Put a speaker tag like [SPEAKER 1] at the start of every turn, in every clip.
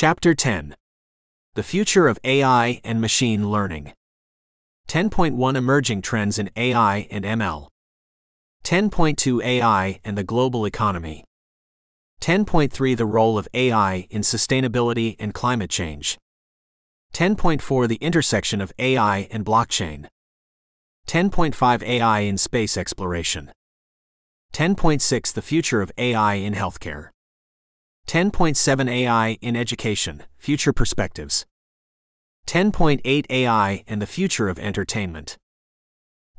[SPEAKER 1] Chapter 10 The Future of AI and Machine Learning. 10.1 Emerging Trends in AI and ML. 10.2 AI and the Global Economy. 10.3 The Role of AI in Sustainability and Climate Change. 10.4 The Intersection of AI and Blockchain. 10.5 AI in Space Exploration. 10.6 The Future of AI in Healthcare. 10.7 AI in Education Future Perspectives. 10.8 AI and the Future of Entertainment.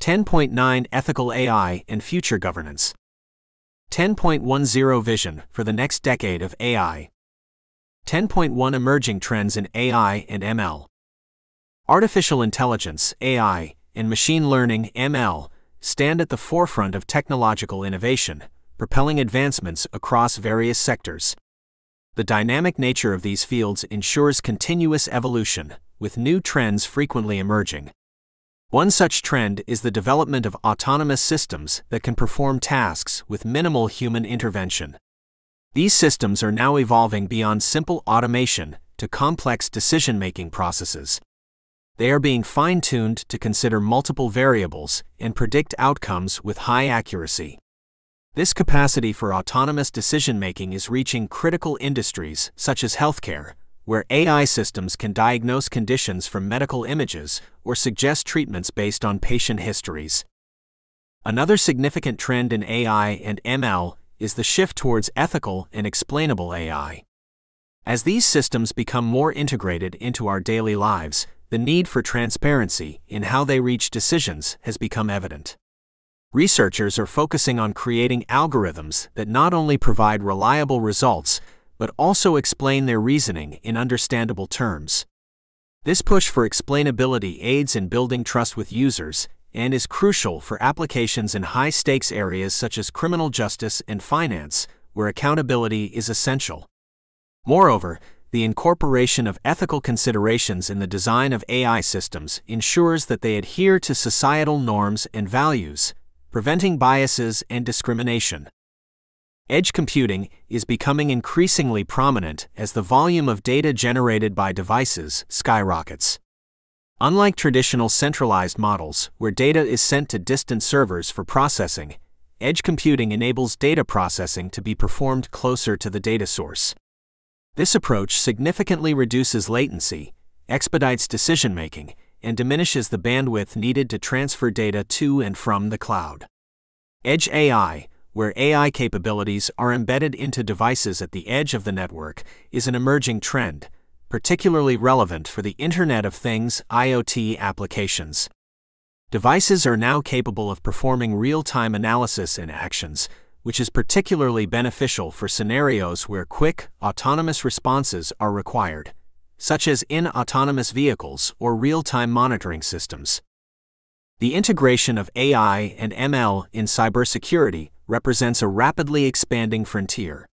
[SPEAKER 1] 10.9 Ethical AI and Future Governance. 10.10 Vision for the Next Decade of AI. 10.1 Emerging Trends in AI and ML. Artificial Intelligence, AI, and Machine Learning, ML, stand at the forefront of technological innovation, propelling advancements across various sectors. The dynamic nature of these fields ensures continuous evolution, with new trends frequently emerging. One such trend is the development of autonomous systems that can perform tasks with minimal human intervention. These systems are now evolving beyond simple automation to complex decision making processes. They are being fine tuned to consider multiple variables and predict outcomes with high accuracy. This capacity for autonomous decision making is reaching critical industries such as healthcare, where AI systems can diagnose conditions from medical images or suggest treatments based on patient histories. Another significant trend in AI and ML is the shift towards ethical and explainable AI. As these systems become more integrated into our daily lives, the need for transparency in how they reach decisions has become evident. Researchers are focusing on creating algorithms that not only provide reliable results, but also explain their reasoning in understandable terms. This push for explainability aids in building trust with users and is crucial for applications in high stakes areas such as criminal justice and finance, where accountability is essential. Moreover, the incorporation of ethical considerations in the design of AI systems ensures that they adhere to societal norms and values, preventing biases and discrimination. Edge computing is becoming increasingly prominent as the volume of data generated by devices skyrockets. Unlike traditional centralized models, where data is sent to distant servers for processing, edge computing enables data processing to be performed closer to the data source. This approach significantly reduces latency, expedites decision making, and diminishes the bandwidth needed to transfer data to and from the cloud. Edge AI, where AI capabilities are embedded into devices at the edge of the network, is an emerging trend, particularly relevant for the Internet of Things IoT applications. Devices are now capable of performing real time analysis and actions, which is particularly beneficial for scenarios where quick, autonomous responses are required such as in autonomous vehicles or real time monitoring systems. The integration of AI and ML in cybersecurity represents a rapidly expanding frontier.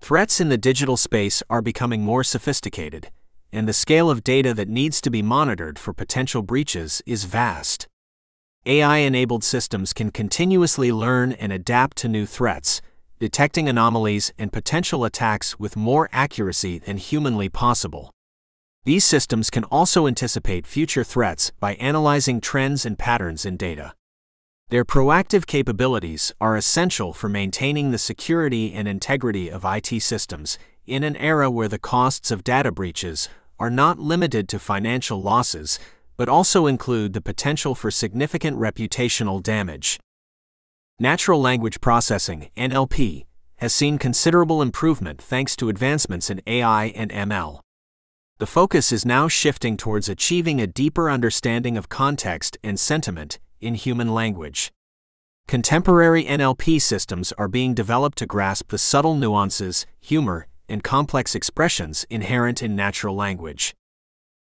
[SPEAKER 1] Threats in the digital space are becoming more sophisticated, and the scale of data that needs to be monitored for potential breaches is vast. AI enabled systems can continuously learn and adapt to new threats, detecting anomalies and potential attacks with more accuracy than humanly possible. These systems can also anticipate future threats by analyzing trends and patterns in data. Their proactive capabilities are essential for maintaining the security and integrity of IT systems in an era where the costs of data breaches are not limited to financial losses, but also include the potential for significant reputational damage. Natural language processing, NLP, has seen considerable improvement thanks to advancements in AI and ML. The focus is now shifting towards achieving a deeper understanding of context and sentiment in human language. Contemporary NLP systems are being developed to grasp the subtle nuances, humor, and complex expressions inherent in natural language.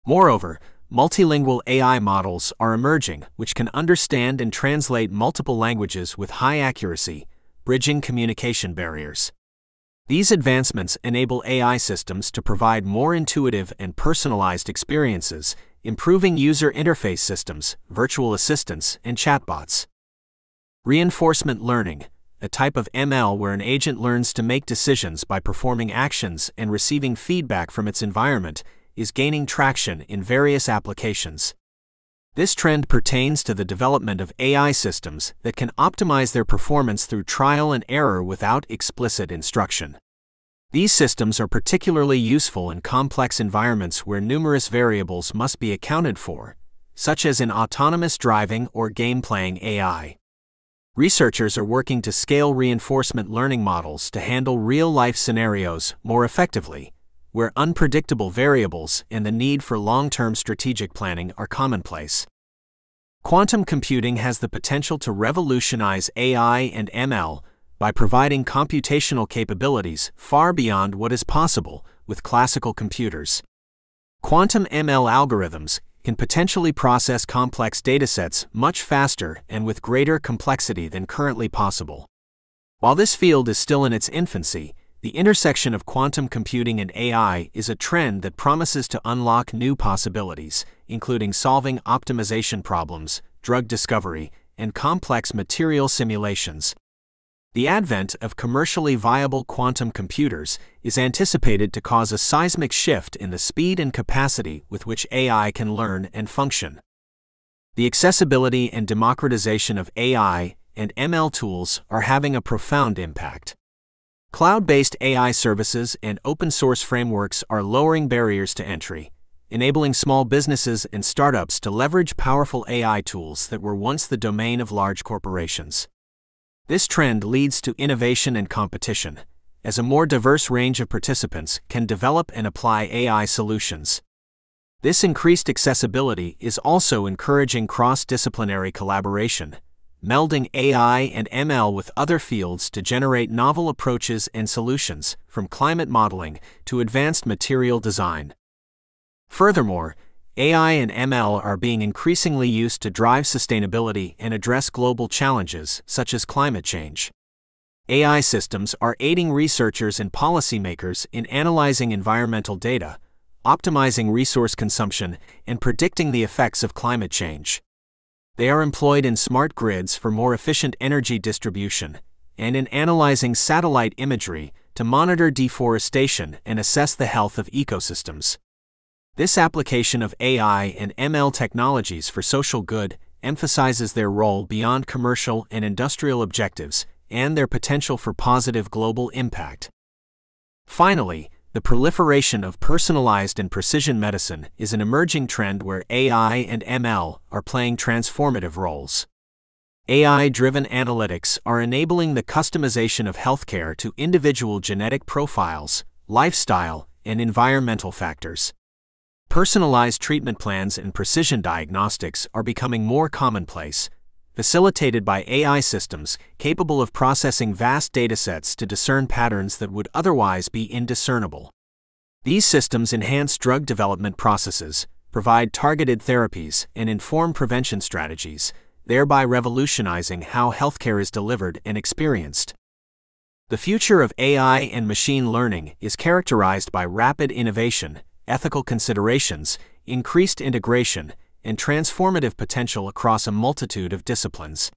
[SPEAKER 1] Moreover, multilingual AI models are emerging which can understand and translate multiple languages with high accuracy, bridging communication barriers. These advancements enable AI systems to provide more intuitive and personalized experiences, improving user interface systems, virtual assistants, and chatbots. Reinforcement learning, a type of ML where an agent learns to make decisions by performing actions and receiving feedback from its environment, is gaining traction in various applications. This trend pertains to the development of AI systems that can optimize their performance through trial and error without explicit instruction. These systems are particularly useful in complex environments where numerous variables must be accounted for, such as in autonomous driving or game playing AI. Researchers are working to scale reinforcement learning models to handle real life scenarios more effectively, where unpredictable variables and the need for long term strategic planning are commonplace. Quantum computing has the potential to revolutionize AI and ML by providing computational capabilities far beyond what is possible with classical computers. Quantum ML algorithms can potentially process complex datasets much faster and with greater complexity than currently possible. While this field is still in its infancy, the intersection of quantum computing and AI is a trend that promises to unlock new possibilities, including solving optimization problems, drug discovery, and complex material simulations. The advent of commercially viable quantum computers is anticipated to cause a seismic shift in the speed and capacity with which AI can learn and function. The accessibility and democratization of AI and ML tools are having a profound impact. Cloud-based AI services and open-source frameworks are lowering barriers to entry, enabling small businesses and startups to leverage powerful AI tools that were once the domain of large corporations. This trend leads to innovation and competition, as a more diverse range of participants can develop and apply AI solutions. This increased accessibility is also encouraging cross-disciplinary collaboration, melding AI and ML with other fields to generate novel approaches and solutions, from climate modeling to advanced material design. Furthermore, AI and ML are being increasingly used to drive sustainability and address global challenges, such as climate change. AI systems are aiding researchers and policymakers in analyzing environmental data, optimizing resource consumption, and predicting the effects of climate change. They are employed in smart grids for more efficient energy distribution, and in analyzing satellite imagery to monitor deforestation and assess the health of ecosystems. This application of AI and ML technologies for social good emphasizes their role beyond commercial and industrial objectives and their potential for positive global impact. Finally, the proliferation of personalized and precision medicine is an emerging trend where AI and ML are playing transformative roles. AI driven analytics are enabling the customization of healthcare to individual genetic profiles, lifestyle, and environmental factors. Personalized treatment plans and precision diagnostics are becoming more commonplace, facilitated by AI systems capable of processing vast datasets to discern patterns that would otherwise be indiscernible. These systems enhance drug development processes, provide targeted therapies, and inform prevention strategies, thereby revolutionizing how healthcare is delivered and experienced. The future of AI and machine learning is characterized by rapid innovation ethical considerations, increased integration, and transformative potential across a multitude of disciplines.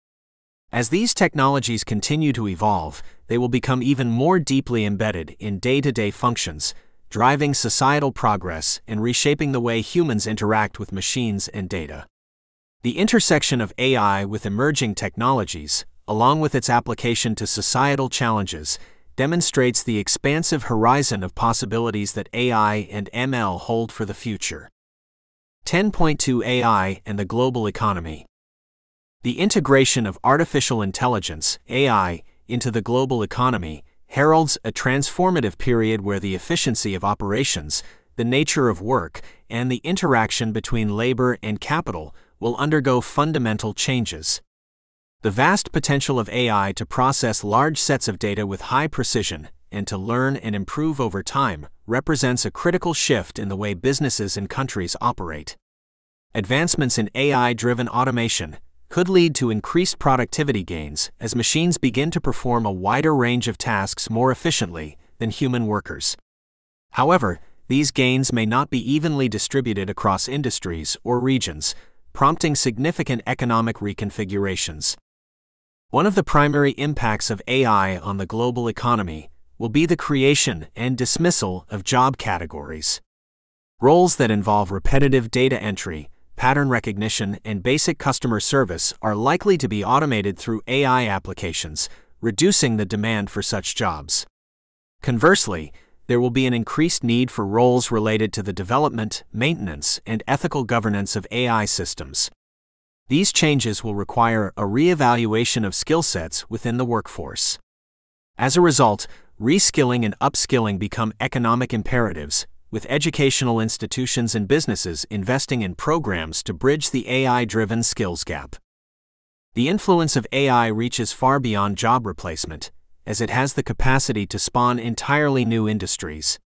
[SPEAKER 1] As these technologies continue to evolve, they will become even more deeply embedded in day to day functions, driving societal progress and reshaping the way humans interact with machines and data. The intersection of AI with emerging technologies, along with its application to societal challenges, demonstrates the expansive horizon of possibilities that AI and ML hold for the future. 10.2 AI and the Global Economy The integration of artificial intelligence, AI, into the global economy heralds a transformative period where the efficiency of operations, the nature of work, and the interaction between labor and capital will undergo fundamental changes. The vast potential of AI to process large sets of data with high precision and to learn and improve over time represents a critical shift in the way businesses and countries operate. Advancements in AI driven automation could lead to increased productivity gains as machines begin to perform a wider range of tasks more efficiently than human workers. However, these gains may not be evenly distributed across industries or regions, prompting significant economic reconfigurations. One of the primary impacts of AI on the global economy will be the creation and dismissal of job categories. Roles that involve repetitive data entry, pattern recognition, and basic customer service are likely to be automated through AI applications, reducing the demand for such jobs. Conversely, there will be an increased need for roles related to the development, maintenance, and ethical governance of AI systems. These changes will require a re-evaluation of skill sets within the workforce. As a result, reskilling and upskilling become economic imperatives, with educational institutions and businesses investing in programs to bridge the AI-driven skills gap. The influence of AI reaches far beyond job replacement, as it has the capacity to spawn entirely new industries.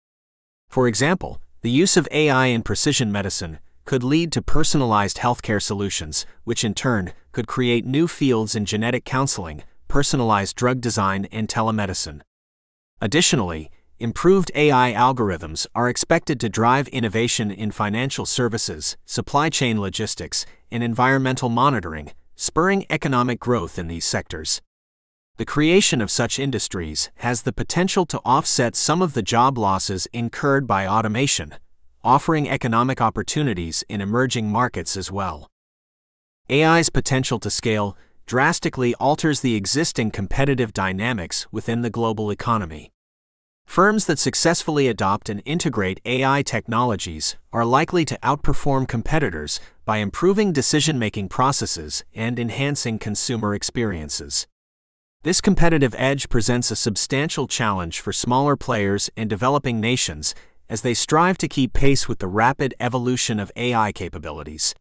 [SPEAKER 1] For example, the use of AI in precision medicine could lead to personalized healthcare solutions, which in turn could create new fields in genetic counseling, personalized drug design, and telemedicine. Additionally, improved AI algorithms are expected to drive innovation in financial services, supply chain logistics, and environmental monitoring, spurring economic growth in these sectors. The creation of such industries has the potential to offset some of the job losses incurred by automation, offering economic opportunities in emerging markets as well. AI's potential to scale drastically alters the existing competitive dynamics within the global economy. Firms that successfully adopt and integrate AI technologies are likely to outperform competitors by improving decision-making processes and enhancing consumer experiences. This competitive edge presents a substantial challenge for smaller players and developing nations as they strive to keep pace with the rapid evolution of AI capabilities.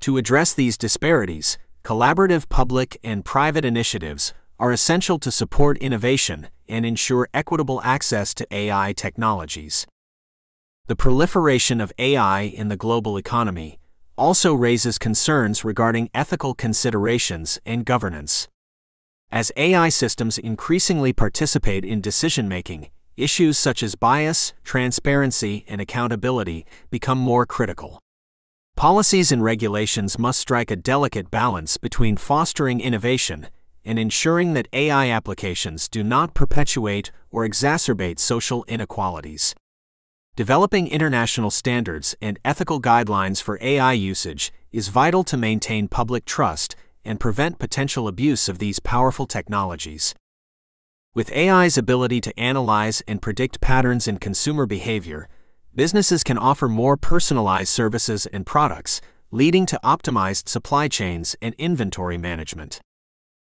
[SPEAKER 1] To address these disparities, collaborative public and private initiatives are essential to support innovation and ensure equitable access to AI technologies. The proliferation of AI in the global economy also raises concerns regarding ethical considerations and governance. As AI systems increasingly participate in decision making, issues such as bias, transparency, and accountability become more critical. Policies and regulations must strike a delicate balance between fostering innovation and ensuring that AI applications do not perpetuate or exacerbate social inequalities. Developing international standards and ethical guidelines for AI usage is vital to maintain public trust and prevent potential abuse of these powerful technologies. With AI's ability to analyze and predict patterns in consumer behavior, businesses can offer more personalized services and products, leading to optimized supply chains and inventory management.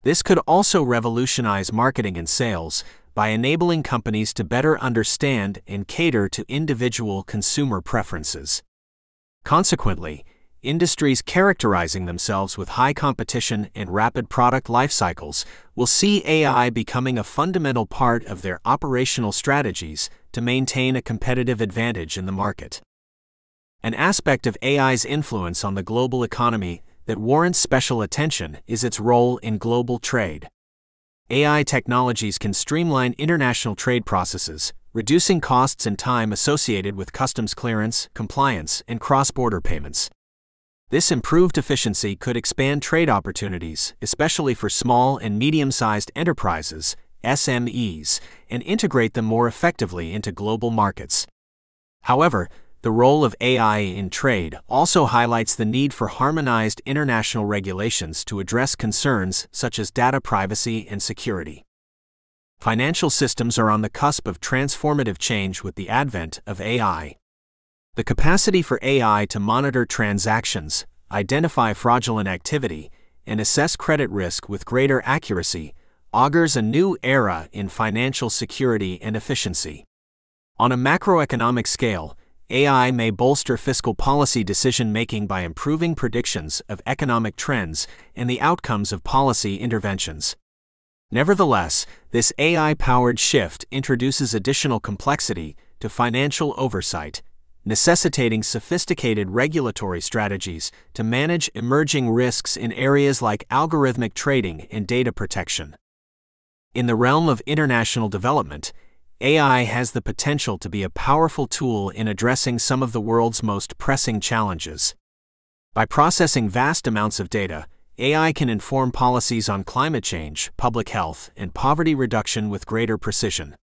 [SPEAKER 1] This could also revolutionize marketing and sales by enabling companies to better understand and cater to individual consumer preferences. Consequently, industries characterizing themselves with high competition and rapid product life cycles will see AI becoming a fundamental part of their operational strategies to maintain a competitive advantage in the market. An aspect of AI's influence on the global economy that warrants special attention is its role in global trade. AI technologies can streamline international trade processes, reducing costs and time associated with customs clearance, compliance, and cross-border payments. This improved efficiency could expand trade opportunities, especially for small and medium-sized enterprises, SMEs, and integrate them more effectively into global markets. However, the role of AI in trade also highlights the need for harmonized international regulations to address concerns such as data privacy and security. Financial systems are on the cusp of transformative change with the advent of AI. The capacity for AI to monitor transactions, identify fraudulent activity, and assess credit risk with greater accuracy augurs a new era in financial security and efficiency. On a macroeconomic scale, AI may bolster fiscal policy decision making by improving predictions of economic trends and the outcomes of policy interventions. Nevertheless, this AI powered shift introduces additional complexity to financial oversight necessitating sophisticated regulatory strategies to manage emerging risks in areas like algorithmic trading and data protection. In the realm of international development, AI has the potential to be a powerful tool in addressing some of the world's most pressing challenges. By processing vast amounts of data, AI can inform policies on climate change, public health, and poverty reduction with greater precision.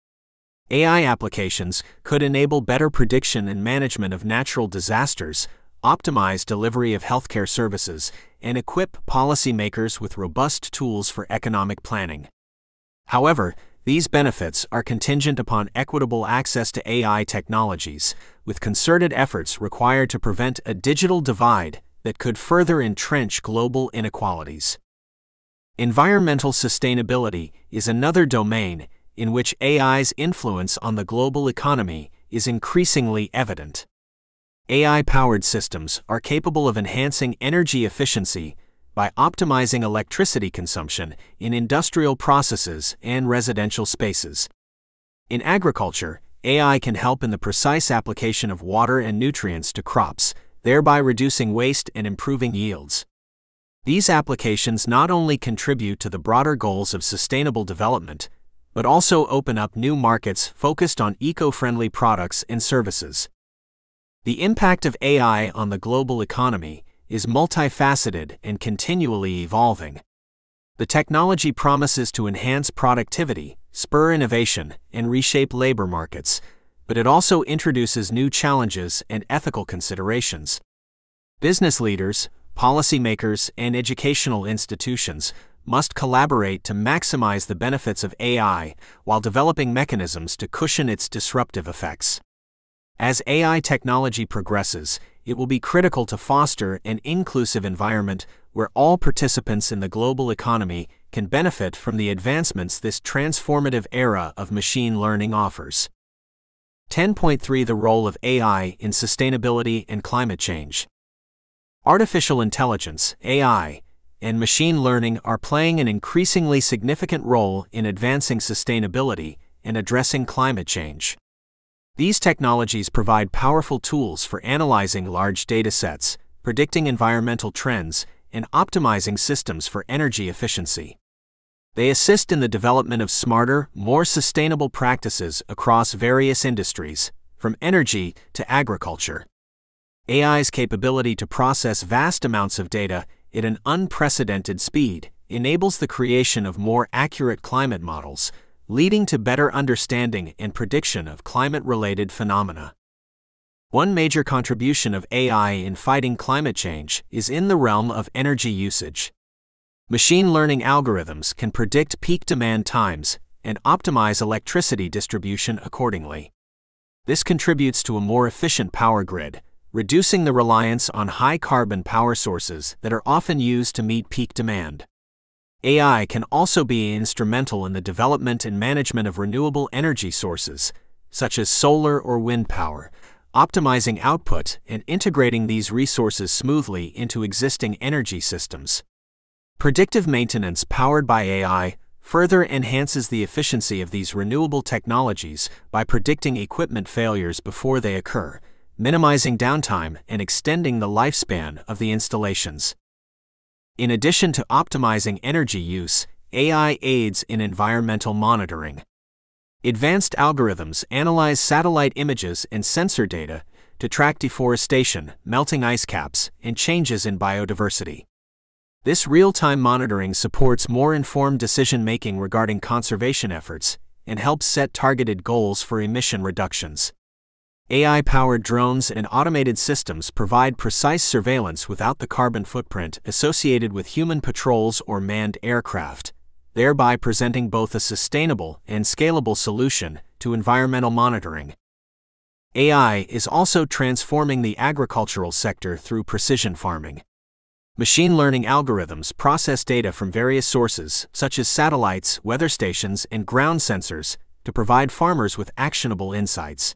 [SPEAKER 1] AI applications could enable better prediction and management of natural disasters, optimize delivery of healthcare services, and equip policymakers with robust tools for economic planning. However, these benefits are contingent upon equitable access to AI technologies, with concerted efforts required to prevent a digital divide that could further entrench global inequalities. Environmental sustainability is another domain in which AI's influence on the global economy is increasingly evident. AI powered systems are capable of enhancing energy efficiency by optimizing electricity consumption in industrial processes and residential spaces. In agriculture, AI can help in the precise application of water and nutrients to crops, thereby reducing waste and improving yields. These applications not only contribute to the broader goals of sustainable development, but also open up new markets focused on eco friendly products and services. The impact of AI on the global economy is multifaceted and continually evolving. The technology promises to enhance productivity, spur innovation, and reshape labor markets, but it also introduces new challenges and ethical considerations. Business leaders, policymakers, and educational institutions must collaborate to maximize the benefits of AI while developing mechanisms to cushion its disruptive effects. As AI technology progresses, it will be critical to foster an inclusive environment where all participants in the global economy can benefit from the advancements this transformative era of machine learning offers. 10.3 The role of AI in sustainability and climate change. Artificial intelligence, AI, and machine learning are playing an increasingly significant role in advancing sustainability and addressing climate change. These technologies provide powerful tools for analyzing large data sets, predicting environmental trends, and optimizing systems for energy efficiency. They assist in the development of smarter, more sustainable practices across various industries, from energy to agriculture. AI's capability to process vast amounts of data at an unprecedented speed enables the creation of more accurate climate models, leading to better understanding and prediction of climate related phenomena. One major contribution of AI in fighting climate change is in the realm of energy usage. Machine learning algorithms can predict peak demand times and optimize electricity distribution accordingly. This contributes to a more efficient power grid, reducing the reliance on high carbon power sources that are often used to meet peak demand. AI can also be instrumental in the development and management of renewable energy sources, such as solar or wind power, optimizing output and integrating these resources smoothly into existing energy systems. Predictive maintenance powered by AI further enhances the efficiency of these renewable technologies by predicting equipment failures before they occur, minimizing downtime and extending the lifespan of the installations. In addition to optimizing energy use, AI aids in environmental monitoring. Advanced algorithms analyze satellite images and sensor data to track deforestation, melting ice caps, and changes in biodiversity. This real time monitoring supports more informed decision making regarding conservation efforts and helps set targeted goals for emission reductions. AI powered drones and automated systems provide precise surveillance without the carbon footprint associated with human patrols or manned aircraft, thereby presenting both a sustainable and scalable solution to environmental monitoring. AI is also transforming the agricultural sector through precision farming. Machine learning algorithms process data from various sources, such as satellites, weather stations, and ground sensors, to provide farmers with actionable insights.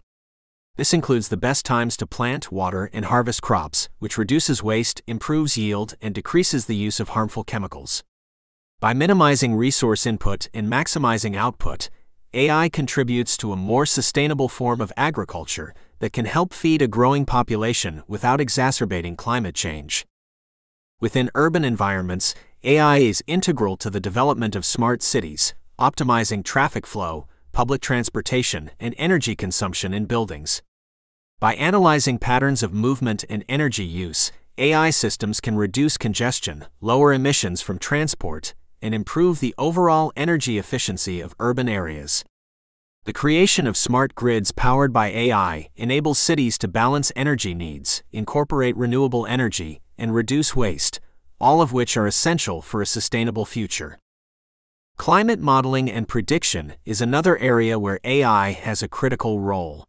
[SPEAKER 1] This includes the best times to plant, water, and harvest crops, which reduces waste, improves yield, and decreases the use of harmful chemicals. By minimizing resource input and maximizing output, AI contributes to a more sustainable form of agriculture that can help feed a growing population without exacerbating climate change. Within urban environments, AI is integral to the development of smart cities, optimizing traffic flow, public transportation, and energy consumption in buildings. By analyzing patterns of movement and energy use, AI systems can reduce congestion, lower emissions from transport, and improve the overall energy efficiency of urban areas. The creation of smart grids powered by AI enables cities to balance energy needs, incorporate renewable energy, and reduce waste, all of which are essential for a sustainable future. Climate modeling and prediction is another area where AI has a critical role.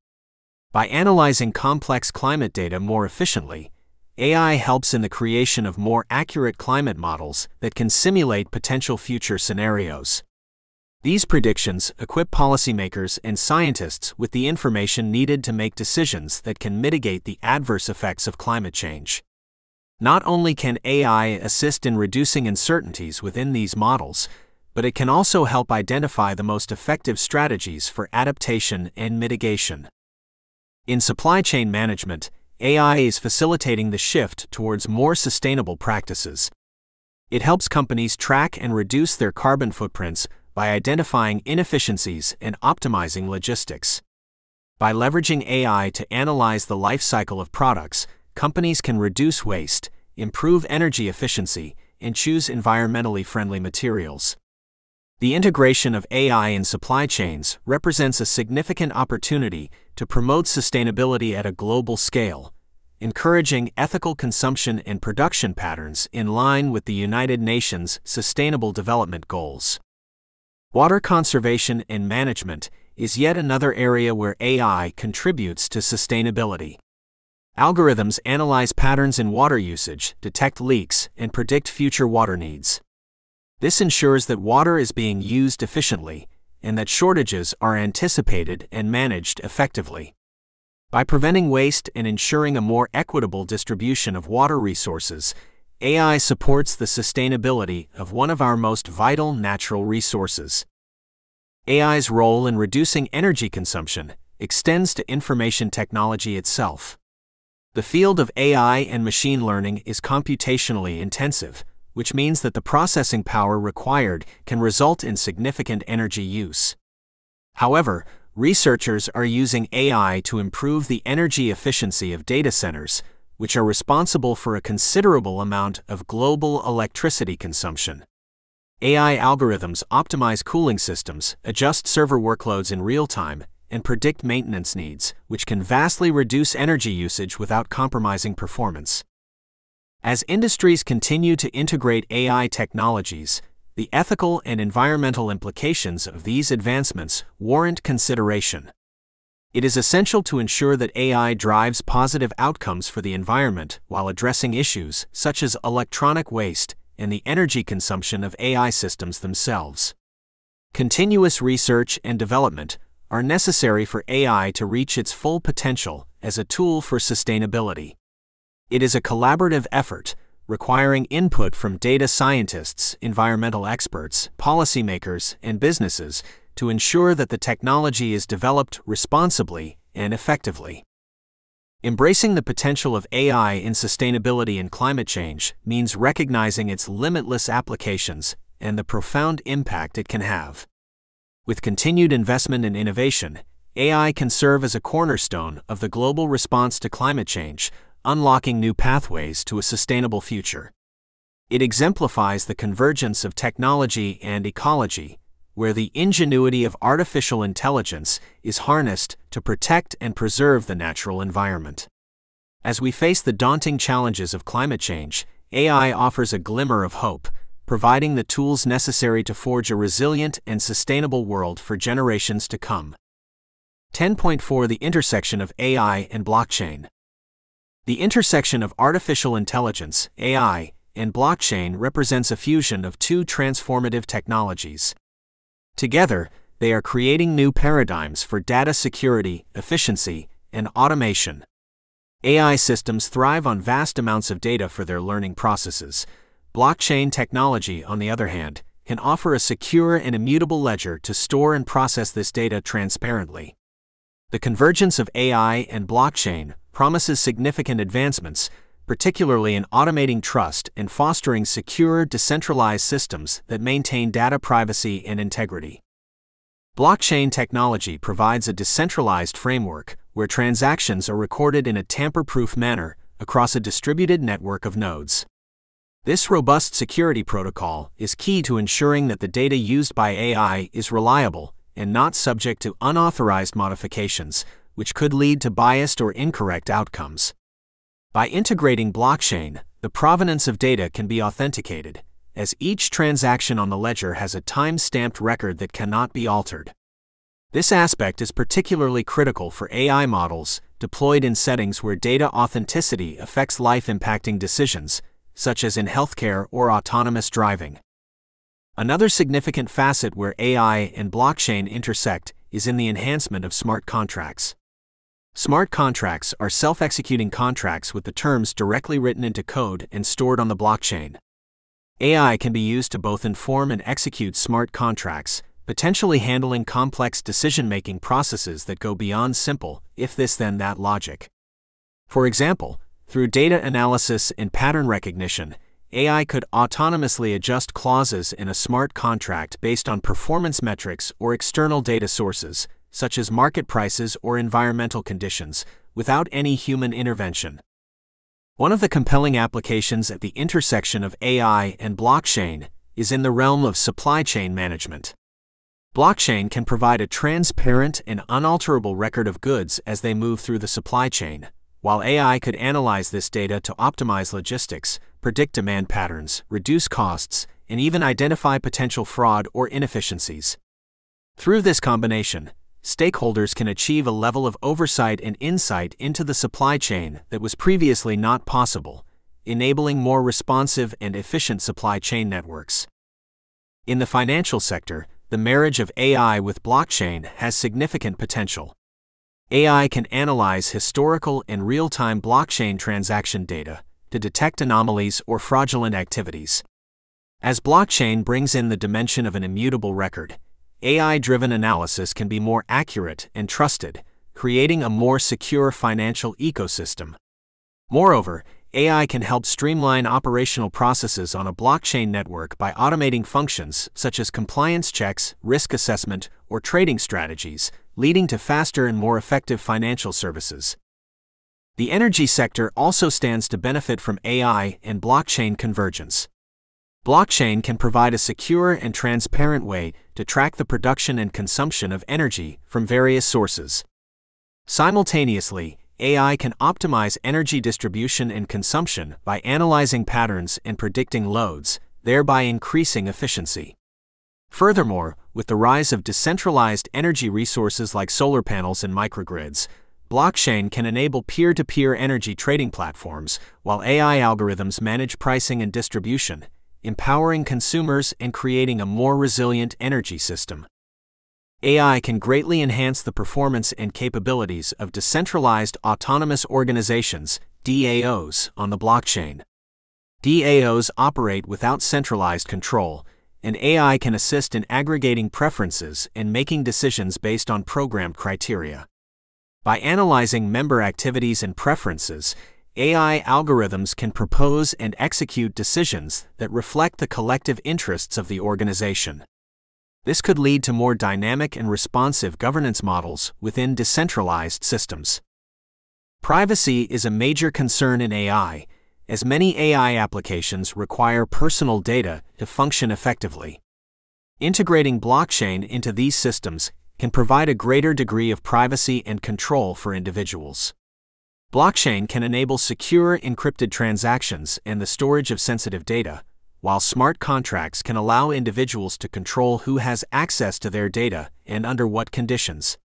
[SPEAKER 1] By analyzing complex climate data more efficiently, AI helps in the creation of more accurate climate models that can simulate potential future scenarios. These predictions equip policymakers and scientists with the information needed to make decisions that can mitigate the adverse effects of climate change. Not only can AI assist in reducing uncertainties within these models, but it can also help identify the most effective strategies for adaptation and mitigation. In supply chain management, AI is facilitating the shift towards more sustainable practices. It helps companies track and reduce their carbon footprints by identifying inefficiencies and optimizing logistics. By leveraging AI to analyze the life cycle of products, companies can reduce waste, improve energy efficiency, and choose environmentally friendly materials. The integration of AI in supply chains represents a significant opportunity to promote sustainability at a global scale, encouraging ethical consumption and production patterns in line with the United Nations Sustainable Development Goals. Water conservation and management is yet another area where AI contributes to sustainability. Algorithms analyze patterns in water usage, detect leaks, and predict future water needs. This ensures that water is being used efficiently and that shortages are anticipated and managed effectively. By preventing waste and ensuring a more equitable distribution of water resources, AI supports the sustainability of one of our most vital natural resources. AI's role in reducing energy consumption extends to information technology itself. The field of AI and machine learning is computationally intensive, which means that the processing power required can result in significant energy use. However, researchers are using AI to improve the energy efficiency of data centers, which are responsible for a considerable amount of global electricity consumption. AI algorithms optimize cooling systems, adjust server workloads in real time, and predict maintenance needs, which can vastly reduce energy usage without compromising performance. As industries continue to integrate AI technologies, the ethical and environmental implications of these advancements warrant consideration. It is essential to ensure that AI drives positive outcomes for the environment while addressing issues such as electronic waste and the energy consumption of AI systems themselves. Continuous research and development are necessary for AI to reach its full potential as a tool for sustainability. It is a collaborative effort requiring input from data scientists, environmental experts, policymakers, and businesses to ensure that the technology is developed responsibly and effectively. Embracing the potential of AI in sustainability and climate change means recognizing its limitless applications and the profound impact it can have. With continued investment in innovation, AI can serve as a cornerstone of the global response to climate change, unlocking new pathways to a sustainable future. It exemplifies the convergence of technology and ecology, where the ingenuity of artificial intelligence is harnessed to protect and preserve the natural environment. As we face the daunting challenges of climate change, AI offers a glimmer of hope, providing the tools necessary to forge a resilient and sustainable world for generations to come. 10.4 The intersection of AI and blockchain. The intersection of artificial intelligence, AI, and blockchain represents a fusion of two transformative technologies. Together, they are creating new paradigms for data security, efficiency, and automation. AI systems thrive on vast amounts of data for their learning processes. Blockchain technology, on the other hand, can offer a secure and immutable ledger to store and process this data transparently. The convergence of AI and blockchain promises significant advancements, particularly in automating trust and fostering secure, decentralized systems that maintain data privacy and integrity. Blockchain technology provides a decentralized framework where transactions are recorded in a tamper proof manner, across a distributed network of nodes. This robust security protocol is key to ensuring that the data used by AI is reliable and not subject to unauthorized modifications, which could lead to biased or incorrect outcomes. By integrating blockchain, the provenance of data can be authenticated, as each transaction on the ledger has a time stamped record that cannot be altered. This aspect is particularly critical for AI models deployed in settings where data authenticity affects life impacting decisions, such as in healthcare or autonomous driving. Another significant facet where AI and blockchain intersect is in the enhancement of smart contracts. Smart contracts are self executing contracts with the terms directly written into code and stored on the blockchain. AI can be used to both inform and execute smart contracts, potentially handling complex decision making processes that go beyond simple, if this then that logic. For example, through data analysis and pattern recognition, AI could autonomously adjust clauses in a smart contract based on performance metrics or external data sources, such as market prices or environmental conditions, without any human intervention. One of the compelling applications at the intersection of AI and blockchain is in the realm of supply chain management. Blockchain can provide a transparent and unalterable record of goods as they move through the supply chain, while AI could analyze this data to optimize logistics, predict demand patterns, reduce costs, and even identify potential fraud or inefficiencies. Through this combination, stakeholders can achieve a level of oversight and insight into the supply chain that was previously not possible, enabling more responsive and efficient supply chain networks. In the financial sector, the marriage of AI with blockchain has significant potential. AI can analyze historical and real time blockchain transaction data to detect anomalies or fraudulent activities. As blockchain brings in the dimension of an immutable record, AI driven analysis can be more accurate and trusted, creating a more secure financial ecosystem. Moreover, AI can help streamline operational processes on a blockchain network by automating functions such as compliance checks, risk assessment, or trading strategies leading to faster and more effective financial services. The energy sector also stands to benefit from AI and blockchain convergence. Blockchain can provide a secure and transparent way to track the production and consumption of energy from various sources. Simultaneously, AI can optimize energy distribution and consumption by analyzing patterns and predicting loads, thereby increasing efficiency. Furthermore, with the rise of decentralized energy resources like solar panels and microgrids, blockchain can enable peer to peer energy trading platforms, while AI algorithms manage pricing and distribution, empowering consumers and creating a more resilient energy system. AI can greatly enhance the performance and capabilities of decentralized autonomous organizations, DAOs, on the blockchain. DAOs operate without centralized control and AI can assist in aggregating preferences and making decisions based on programmed criteria. By analyzing member activities and preferences, AI algorithms can propose and execute decisions that reflect the collective interests of the organization. This could lead to more dynamic and responsive governance models within decentralized systems. Privacy is a major concern in AI, as many AI applications require personal data to function effectively. Integrating blockchain into these systems can provide a greater degree of privacy and control for individuals. Blockchain can enable secure encrypted transactions and the storage of sensitive data, while smart contracts can allow individuals to control who has access to their data and under what conditions.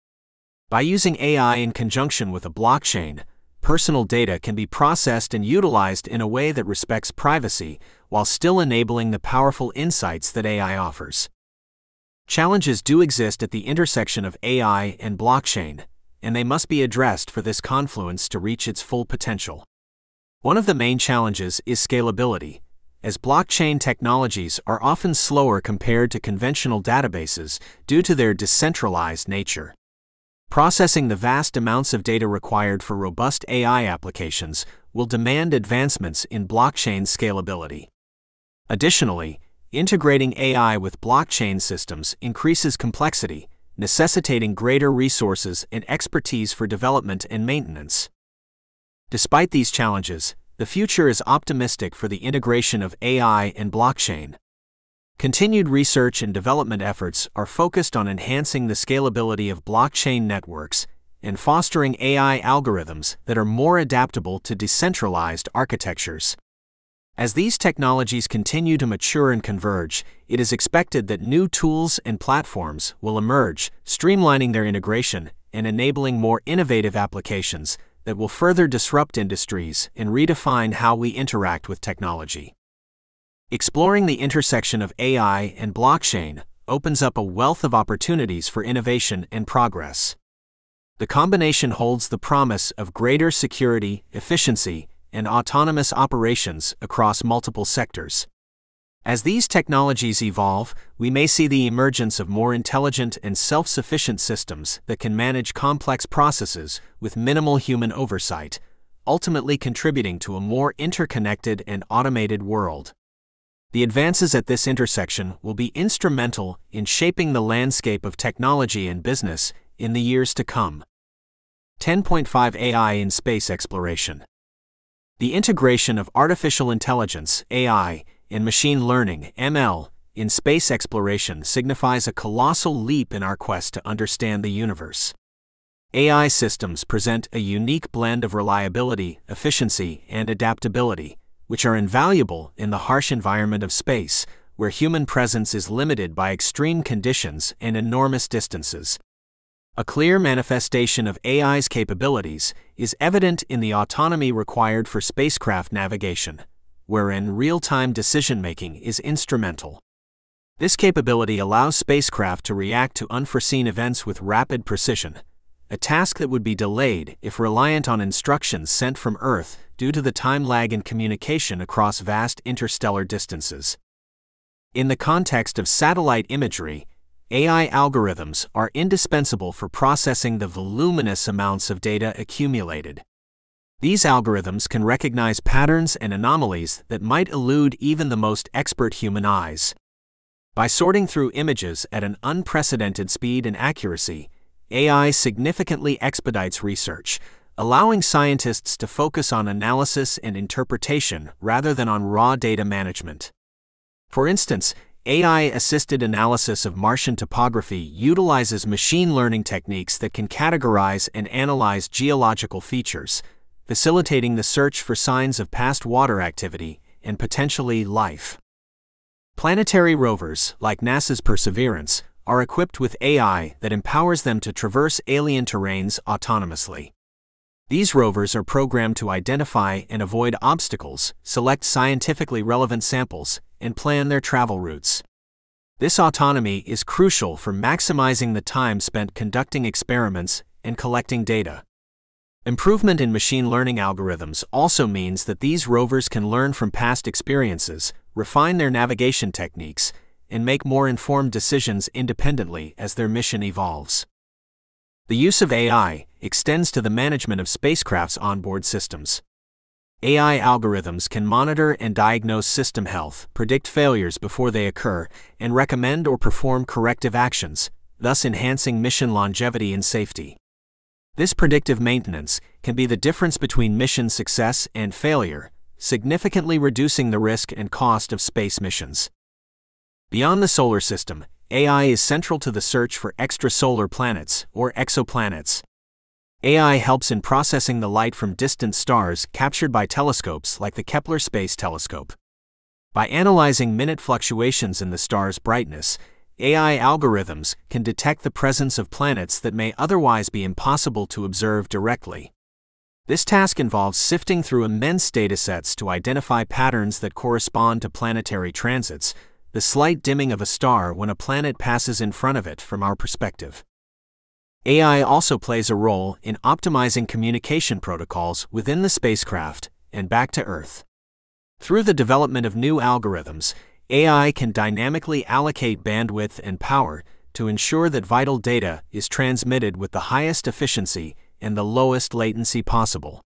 [SPEAKER 1] By using AI in conjunction with a blockchain, personal data can be processed and utilized in a way that respects privacy while still enabling the powerful insights that AI offers. Challenges do exist at the intersection of AI and blockchain, and they must be addressed for this confluence to reach its full potential. One of the main challenges is scalability, as blockchain technologies are often slower compared to conventional databases due to their decentralized nature. Processing the vast amounts of data required for robust AI applications will demand advancements in blockchain scalability. Additionally, integrating AI with blockchain systems increases complexity, necessitating greater resources and expertise for development and maintenance. Despite these challenges, the future is optimistic for the integration of AI and blockchain. Continued research and development efforts are focused on enhancing the scalability of blockchain networks and fostering AI algorithms that are more adaptable to decentralized architectures. As these technologies continue to mature and converge, it is expected that new tools and platforms will emerge, streamlining their integration and enabling more innovative applications that will further disrupt industries and redefine how we interact with technology. Exploring the intersection of AI and blockchain opens up a wealth of opportunities for innovation and progress. The combination holds the promise of greater security, efficiency, and autonomous operations across multiple sectors. As these technologies evolve, we may see the emergence of more intelligent and self sufficient systems that can manage complex processes with minimal human oversight, ultimately contributing to a more interconnected and automated world. The advances at this intersection will be instrumental in shaping the landscape of technology and business in the years to come. 10.5 AI in Space Exploration The integration of artificial intelligence, AI, and machine learning, ML, in space exploration signifies a colossal leap in our quest to understand the universe. AI systems present a unique blend of reliability, efficiency, and adaptability, which are invaluable in the harsh environment of space, where human presence is limited by extreme conditions and enormous distances. A clear manifestation of AI's capabilities is evident in the autonomy required for spacecraft navigation, wherein real time decision making is instrumental. This capability allows spacecraft to react to unforeseen events with rapid precision, a task that would be delayed if reliant on instructions sent from Earth due to the time lag in communication across vast interstellar distances. In the context of satellite imagery, AI algorithms are indispensable for processing the voluminous amounts of data accumulated. These algorithms can recognize patterns and anomalies that might elude even the most expert human eyes. By sorting through images at an unprecedented speed and accuracy, AI significantly expedites research, allowing scientists to focus on analysis and interpretation rather than on raw data management. For instance, AI assisted analysis of Martian topography utilizes machine learning techniques that can categorize and analyze geological features, facilitating the search for signs of past water activity and potentially life. Planetary rovers, like NASA's Perseverance, are equipped with AI that empowers them to traverse alien terrains autonomously. These rovers are programmed to identify and avoid obstacles, select scientifically relevant samples, and plan their travel routes. This autonomy is crucial for maximizing the time spent conducting experiments and collecting data. Improvement in machine learning algorithms also means that these rovers can learn from past experiences, refine their navigation techniques, and make more informed decisions independently as their mission evolves. The use of AI extends to the management of spacecraft's onboard systems. AI algorithms can monitor and diagnose system health, predict failures before they occur, and recommend or perform corrective actions, thus enhancing mission longevity and safety. This predictive maintenance can be the difference between mission success and failure, significantly reducing the risk and cost of space missions. Beyond the solar system, AI is central to the search for extrasolar planets, or exoplanets. AI helps in processing the light from distant stars captured by telescopes like the Kepler Space Telescope. By analyzing minute fluctuations in the star's brightness, AI algorithms can detect the presence of planets that may otherwise be impossible to observe directly. This task involves sifting through immense datasets to identify patterns that correspond to planetary transits, the slight dimming of a star when a planet passes in front of it from our perspective. AI also plays a role in optimizing communication protocols within the spacecraft and back to Earth. Through the development of new algorithms, AI can dynamically allocate bandwidth and power to ensure that vital data is transmitted with the highest efficiency and the lowest latency possible.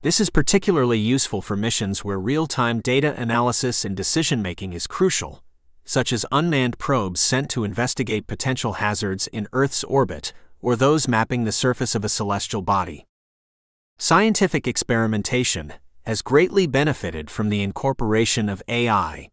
[SPEAKER 1] This is particularly useful for missions where real time data analysis and decision making is crucial, such as unmanned probes sent to investigate potential hazards in Earth's orbit or those mapping the surface of a celestial body. Scientific experimentation has greatly benefited from the incorporation of AI.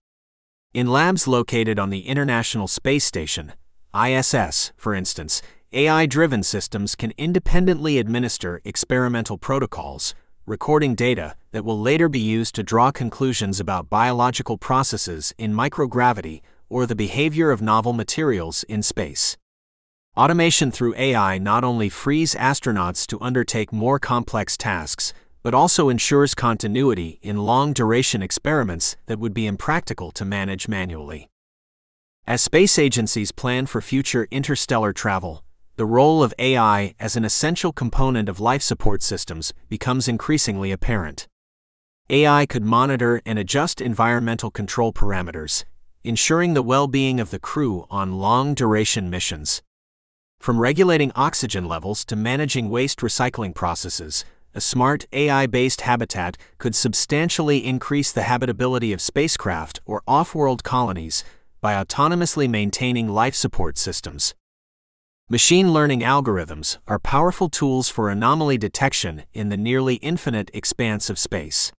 [SPEAKER 1] In labs located on the International Space Station, ISS, for instance, AI driven systems can independently administer experimental protocols, recording data that will later be used to draw conclusions about biological processes in microgravity or the behavior of novel materials in space. Automation through AI not only frees astronauts to undertake more complex tasks, but also ensures continuity in long duration experiments that would be impractical to manage manually. As space agencies plan for future interstellar travel, the role of AI as an essential component of life support systems becomes increasingly apparent. AI could monitor and adjust environmental control parameters, ensuring the well being of the crew on long duration missions. From regulating oxygen levels to managing waste recycling processes, a smart AI based habitat could substantially increase the habitability of spacecraft or off world colonies by autonomously maintaining life support systems. Machine learning algorithms are powerful tools for anomaly detection in the nearly infinite expanse of space.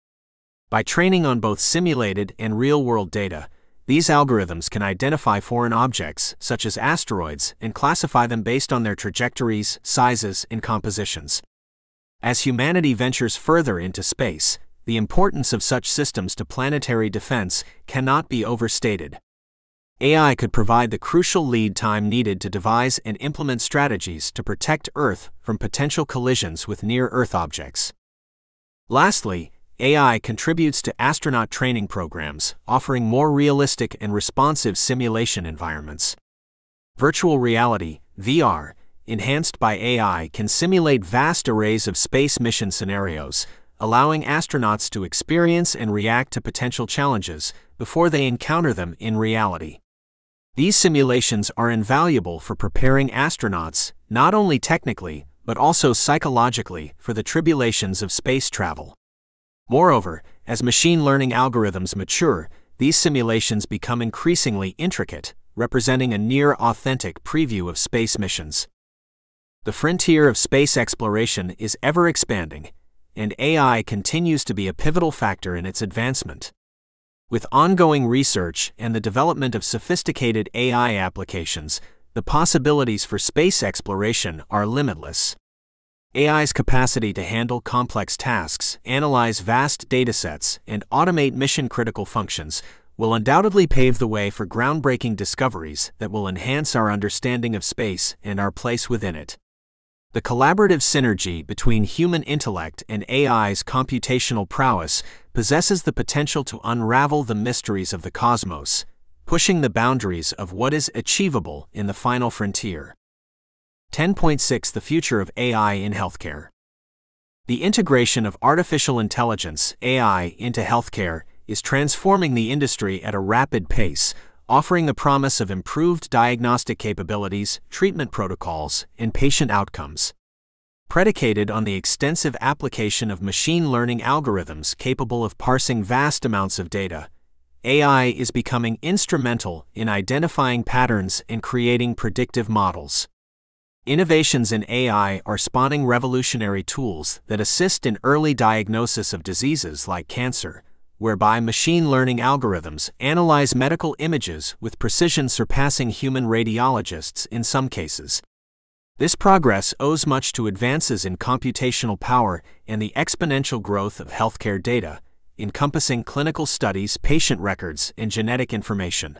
[SPEAKER 1] By training on both simulated and real world data, these algorithms can identify foreign objects, such as asteroids, and classify them based on their trajectories, sizes, and compositions. As humanity ventures further into space, the importance of such systems to planetary defense cannot be overstated. AI could provide the crucial lead time needed to devise and implement strategies to protect Earth from potential collisions with near Earth objects. Lastly, AI contributes to astronaut training programs, offering more realistic and responsive simulation environments. Virtual reality, VR, enhanced by AI, can simulate vast arrays of space mission scenarios, allowing astronauts to experience and react to potential challenges before they encounter them in reality. These simulations are invaluable for preparing astronauts, not only technically, but also psychologically, for the tribulations of space travel. Moreover, as machine learning algorithms mature, these simulations become increasingly intricate, representing a near authentic preview of space missions. The frontier of space exploration is ever expanding, and AI continues to be a pivotal factor in its advancement. With ongoing research and the development of sophisticated AI applications, the possibilities for space exploration are limitless. AI's capacity to handle complex tasks, analyze vast datasets, and automate mission critical functions will undoubtedly pave the way for groundbreaking discoveries that will enhance our understanding of space and our place within it. The collaborative synergy between human intellect and AI's computational prowess possesses the potential to unravel the mysteries of the cosmos, pushing the boundaries of what is achievable in the final frontier. 10.6 The Future of AI in Healthcare. The integration of artificial intelligence, AI, into healthcare is transforming the industry at a rapid pace, offering the promise of improved diagnostic capabilities, treatment protocols, and patient outcomes. Predicated on the extensive application of machine learning algorithms capable of parsing vast amounts of data, AI is becoming instrumental in identifying patterns and creating predictive models. Innovations in AI are spawning revolutionary tools that assist in early diagnosis of diseases like cancer, whereby machine learning algorithms analyze medical images with precision surpassing human radiologists in some cases. This progress owes much to advances in computational power and the exponential growth of healthcare data, encompassing clinical studies, patient records, and genetic information.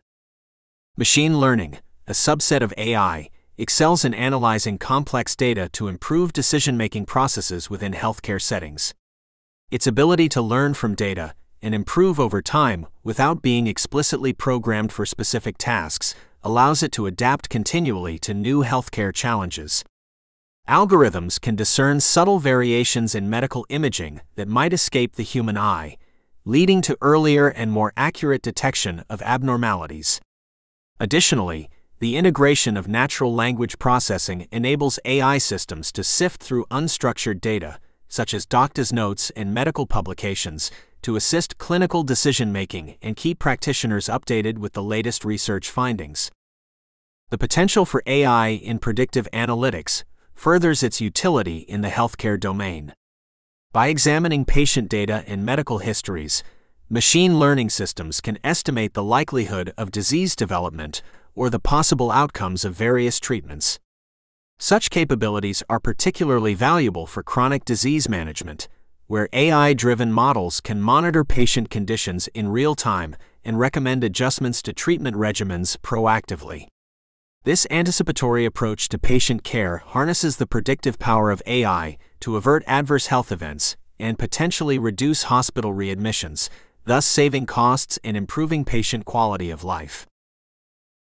[SPEAKER 1] Machine learning, a subset of AI, excels in analyzing complex data to improve decision making processes within healthcare settings. Its ability to learn from data and improve over time without being explicitly programmed for specific tasks allows it to adapt continually to new healthcare challenges. Algorithms can discern subtle variations in medical imaging that might escape the human eye, leading to earlier and more accurate detection of abnormalities. Additionally, the integration of natural language processing enables AI systems to sift through unstructured data, such as doctor's notes and medical publications, to assist clinical decision making and keep practitioners updated with the latest research findings. The potential for AI in predictive analytics furthers its utility in the healthcare domain. By examining patient data and medical histories, machine learning systems can estimate the likelihood of disease development or the possible outcomes of various treatments. Such capabilities are particularly valuable for chronic disease management, where AI driven models can monitor patient conditions in real time and recommend adjustments to treatment regimens proactively. This anticipatory approach to patient care harnesses the predictive power of AI to avert adverse health events and potentially reduce hospital readmissions, thus saving costs and improving patient quality of life.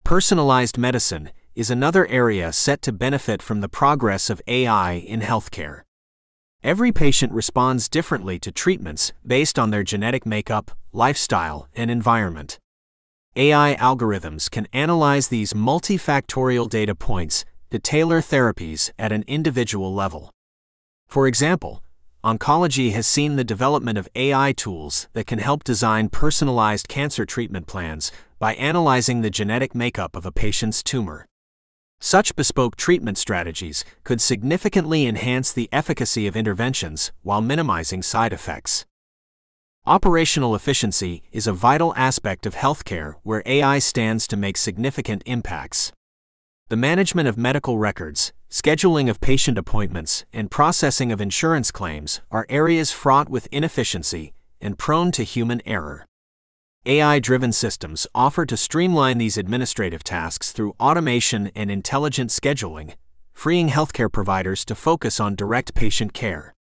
[SPEAKER 1] Personalized medicine is another area set to benefit from the progress of AI in healthcare. Every patient responds differently to treatments based on their genetic makeup, lifestyle, and environment. AI algorithms can analyze these multifactorial data points to tailor therapies at an individual level. For example, oncology has seen the development of AI tools that can help design personalized cancer treatment plans by analyzing the genetic makeup of a patient's tumor. Such bespoke treatment strategies could significantly enhance the efficacy of interventions while minimizing side effects. Operational efficiency is a vital aspect of healthcare where AI stands to make significant impacts. The management of medical records, scheduling of patient appointments, and processing of insurance claims are areas fraught with inefficiency and prone to human error. AI driven systems offer to streamline these administrative tasks through automation and intelligent scheduling, freeing healthcare providers to focus on direct patient care.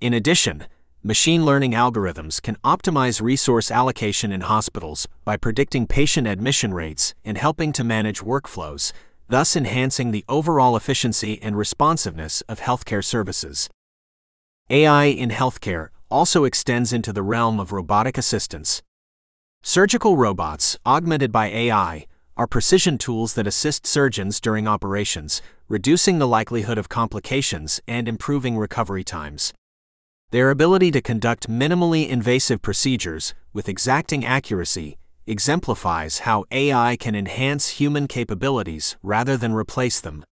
[SPEAKER 1] In addition, machine learning algorithms can optimize resource allocation in hospitals by predicting patient admission rates and helping to manage workflows thus enhancing the overall efficiency and responsiveness of healthcare services. AI in healthcare also extends into the realm of robotic assistance. Surgical robots, augmented by AI, are precision tools that assist surgeons during operations, reducing the likelihood of complications and improving recovery times. Their ability to conduct minimally invasive procedures with exacting accuracy exemplifies how AI can enhance human capabilities rather than replace them.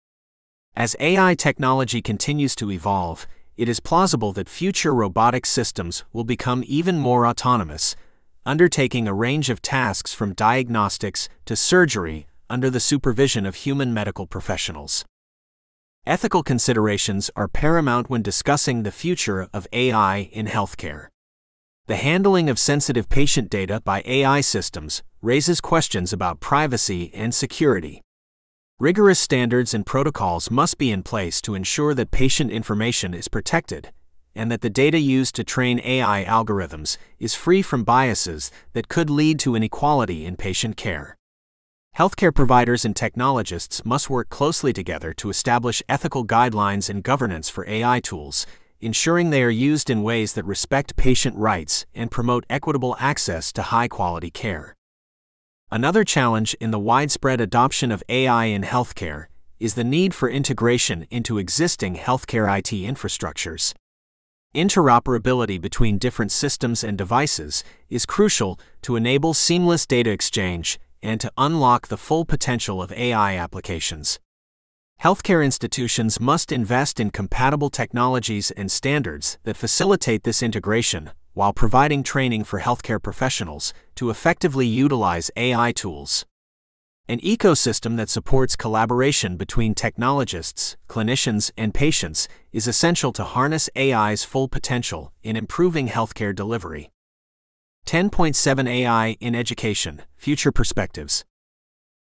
[SPEAKER 1] As AI technology continues to evolve, it is plausible that future robotic systems will become even more autonomous, undertaking a range of tasks from diagnostics to surgery under the supervision of human medical professionals. Ethical considerations are paramount when discussing the future of AI in healthcare. The handling of sensitive patient data by AI systems raises questions about privacy and security. Rigorous standards and protocols must be in place to ensure that patient information is protected and that the data used to train AI algorithms is free from biases that could lead to inequality in patient care. Healthcare providers and technologists must work closely together to establish ethical guidelines and governance for AI tools ensuring they are used in ways that respect patient rights and promote equitable access to high quality care. Another challenge in the widespread adoption of AI in healthcare is the need for integration into existing healthcare IT infrastructures. Interoperability between different systems and devices is crucial to enable seamless data exchange and to unlock the full potential of AI applications. Healthcare institutions must invest in compatible technologies and standards that facilitate this integration while providing training for healthcare professionals to effectively utilize AI tools. An ecosystem that supports collaboration between technologists, clinicians, and patients is essential to harness AI's full potential in improving healthcare delivery. 10.7 AI in Education Future Perspectives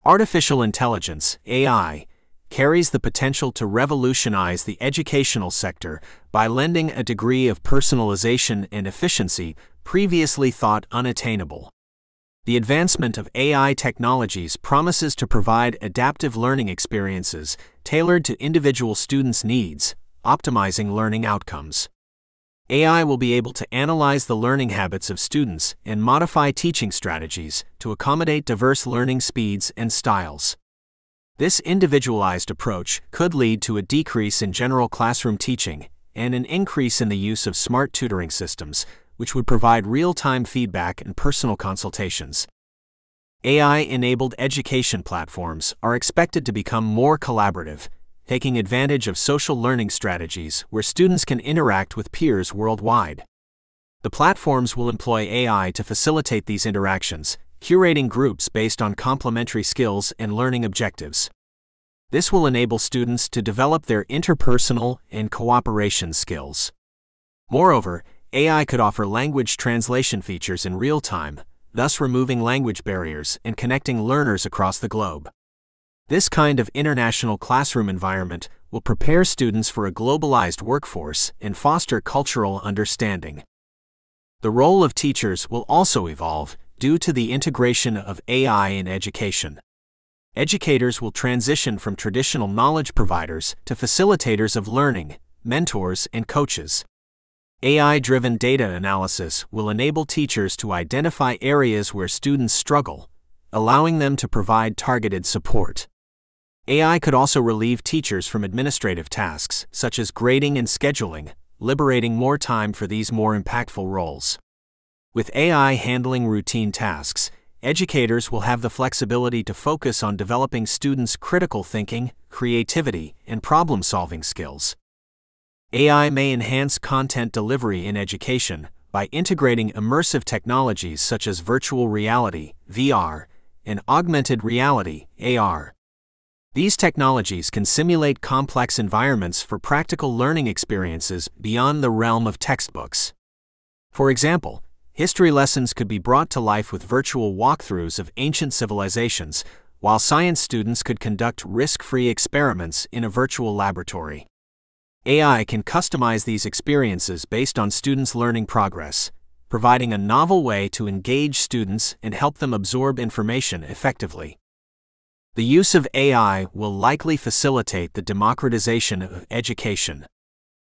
[SPEAKER 1] Artificial Intelligence, AI, carries the potential to revolutionize the educational sector by lending a degree of personalization and efficiency previously thought unattainable. The advancement of AI technologies promises to provide adaptive learning experiences tailored to individual students' needs, optimizing learning outcomes. AI will be able to analyze the learning habits of students and modify teaching strategies to accommodate diverse learning speeds and styles. This individualized approach could lead to a decrease in general classroom teaching and an increase in the use of smart tutoring systems, which would provide real time feedback and personal consultations. AI enabled education platforms are expected to become more collaborative, taking advantage of social learning strategies where students can interact with peers worldwide. The platforms will employ AI to facilitate these interactions, curating groups based on complementary skills and learning objectives. This will enable students to develop their interpersonal and cooperation skills. Moreover, AI could offer language translation features in real time, thus removing language barriers and connecting learners across the globe. This kind of international classroom environment will prepare students for a globalized workforce and foster cultural understanding. The role of teachers will also evolve due to the integration of AI in education. Educators will transition from traditional knowledge providers to facilitators of learning, mentors, and coaches. AI driven data analysis will enable teachers to identify areas where students struggle, allowing them to provide targeted support. AI could also relieve teachers from administrative tasks, such as grading and scheduling, liberating more time for these more impactful roles. With AI handling routine tasks, educators will have the flexibility to focus on developing students' critical thinking, creativity, and problem solving skills. AI may enhance content delivery in education by integrating immersive technologies such as virtual reality, VR, and augmented reality, AR. These technologies can simulate complex environments for practical learning experiences beyond the realm of textbooks. For example, history lessons could be brought to life with virtual walkthroughs of ancient civilizations, while science students could conduct risk free experiments in a virtual laboratory. AI can customize these experiences based on students' learning progress, providing a novel way to engage students and help them absorb information effectively. The use of AI will likely facilitate the democratization of education.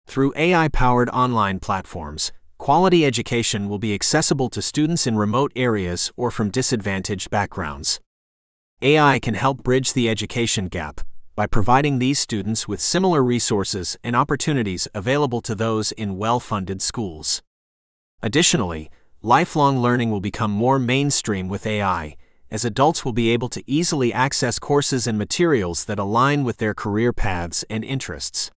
[SPEAKER 1] Through AI powered online platforms, quality education will be accessible to students in remote areas or from disadvantaged backgrounds. AI can help bridge the education gap by providing these students with similar resources and opportunities available to those in well funded schools. Additionally, lifelong learning will become more mainstream with AI as adults will be able to easily access courses and materials that align with their career paths and interests.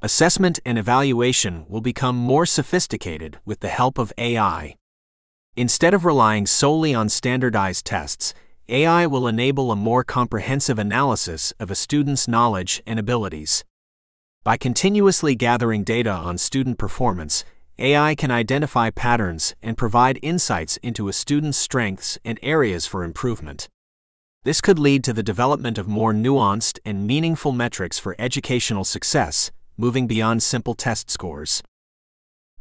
[SPEAKER 1] Assessment and evaluation will become more sophisticated with the help of AI. Instead of relying solely on standardized tests, AI will enable a more comprehensive analysis of a student's knowledge and abilities. By continuously gathering data on student performance, AI can identify patterns and provide insights into a student's strengths and areas for improvement. This could lead to the development of more nuanced and meaningful metrics for educational success, moving beyond simple test scores.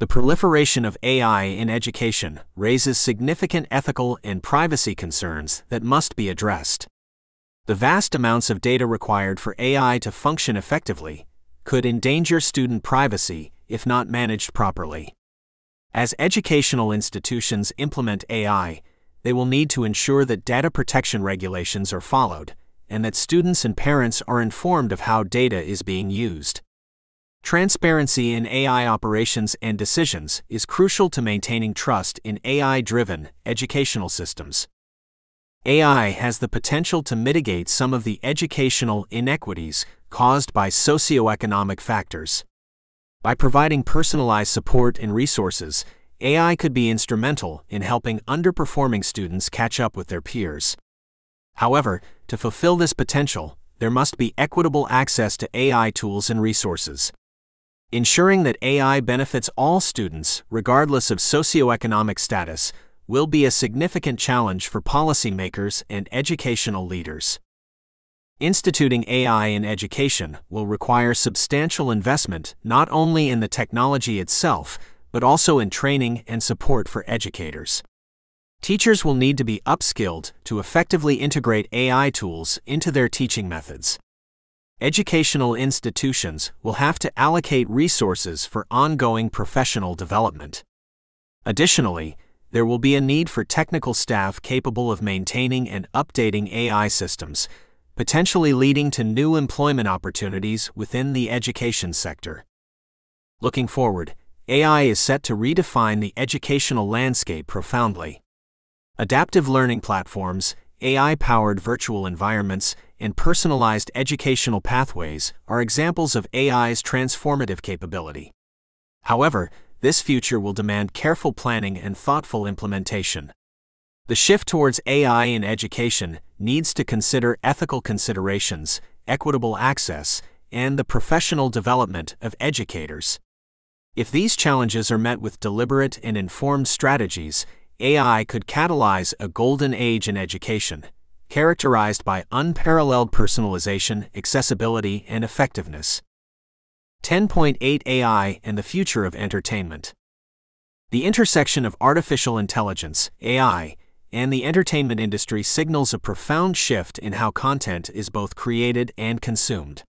[SPEAKER 1] The proliferation of AI in education raises significant ethical and privacy concerns that must be addressed. The vast amounts of data required for AI to function effectively could endanger student privacy if not managed properly. As educational institutions implement AI, they will need to ensure that data protection regulations are followed and that students and parents are informed of how data is being used. Transparency in AI operations and decisions is crucial to maintaining trust in AI driven educational systems. AI has the potential to mitigate some of the educational inequities caused by socioeconomic factors. By providing personalized support and resources, AI could be instrumental in helping underperforming students catch up with their peers. However, to fulfill this potential, there must be equitable access to AI tools and resources. Ensuring that AI benefits all students, regardless of socioeconomic status, will be a significant challenge for policymakers and educational leaders. Instituting AI in education will require substantial investment not only in the technology itself, but also in training and support for educators. Teachers will need to be upskilled to effectively integrate AI tools into their teaching methods. Educational institutions will have to allocate resources for ongoing professional development. Additionally, there will be a need for technical staff capable of maintaining and updating AI systems potentially leading to new employment opportunities within the education sector. Looking forward, AI is set to redefine the educational landscape profoundly. Adaptive learning platforms, AI powered virtual environments, and personalized educational pathways are examples of AI's transformative capability. However, this future will demand careful planning and thoughtful implementation. The shift towards AI in education needs to consider ethical considerations, equitable access, and the professional development of educators. If these challenges are met with deliberate and informed strategies, AI could catalyze a golden age in education, characterized by unparalleled personalization, accessibility, and effectiveness. 10.8 AI and the Future of Entertainment The intersection of artificial intelligence, AI, and the entertainment industry signals a profound shift in how content is both created and consumed.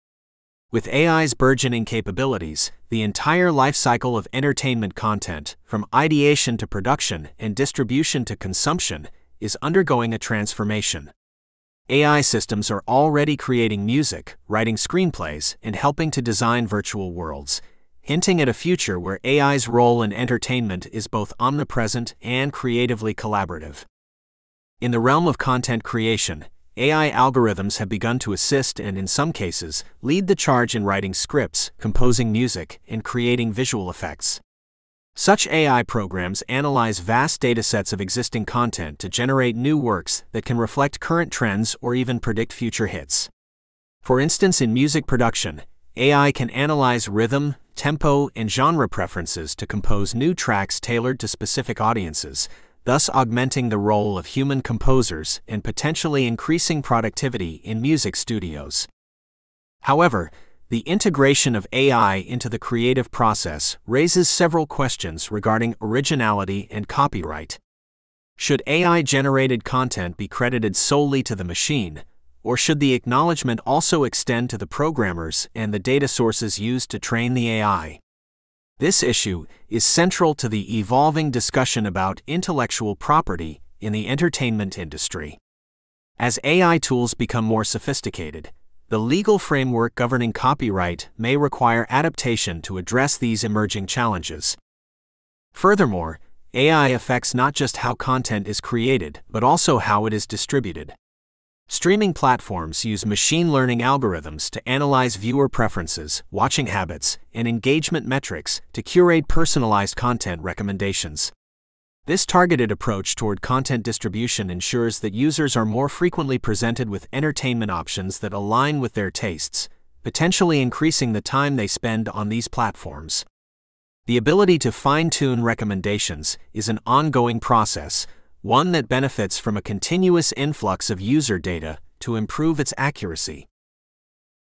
[SPEAKER 1] With AI's burgeoning capabilities, the entire lifecycle of entertainment content, from ideation to production and distribution to consumption, is undergoing a transformation. AI systems are already creating music, writing screenplays, and helping to design virtual worlds, hinting at a future where AI's role in entertainment is both omnipresent and creatively collaborative. In the realm of content creation, AI algorithms have begun to assist and, in some cases, lead the charge in writing scripts, composing music, and creating visual effects. Such AI programs analyze vast datasets of existing content to generate new works that can reflect current trends or even predict future hits. For instance, in music production, AI can analyze rhythm, tempo, and genre preferences to compose new tracks tailored to specific audiences, thus augmenting the role of human composers and potentially increasing productivity in music studios. However, the integration of AI into the creative process raises several questions regarding originality and copyright. Should AI generated content be credited solely to the machine, or should the acknowledgement also extend to the programmers and the data sources used to train the AI? This issue is central to the evolving discussion about intellectual property in the entertainment industry. As AI tools become more sophisticated, the legal framework governing copyright may require adaptation to address these emerging challenges. Furthermore, AI affects not just how content is created, but also how it is distributed. Streaming platforms use machine learning algorithms to analyze viewer preferences, watching habits, and engagement metrics to curate personalized content recommendations. This targeted approach toward content distribution ensures that users are more frequently presented with entertainment options that align with their tastes, potentially increasing the time they spend on these platforms. The ability to fine tune recommendations is an ongoing process one that benefits from a continuous influx of user data to improve its accuracy.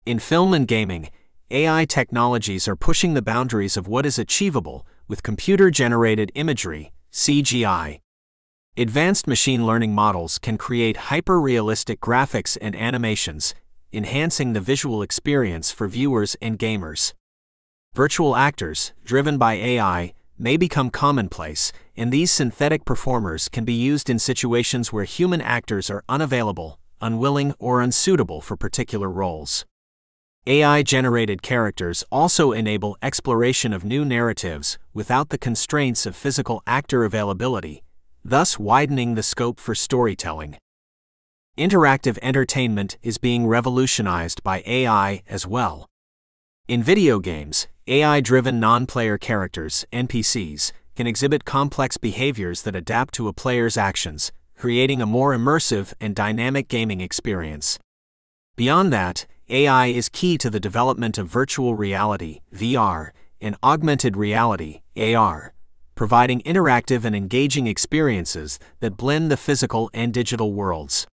[SPEAKER 1] In film and gaming, AI technologies are pushing the boundaries of what is achievable with computer generated imagery, CGI. Advanced machine learning models can create hyper realistic graphics and animations, enhancing the visual experience for viewers and gamers. Virtual actors, driven by AI, may become commonplace, and these synthetic performers can be used in situations where human actors are unavailable, unwilling, or unsuitable for particular roles. AI generated characters also enable exploration of new narratives without the constraints of physical actor availability, thus widening the scope for storytelling. Interactive entertainment is being revolutionized by AI as well. In video games, AI driven non player characters, NPCs, can exhibit complex behaviors that adapt to a player's actions, creating a more immersive and dynamic gaming experience. Beyond that, AI is key to the development of virtual reality, VR, and augmented reality, AR, providing interactive and engaging experiences that blend the physical and digital worlds.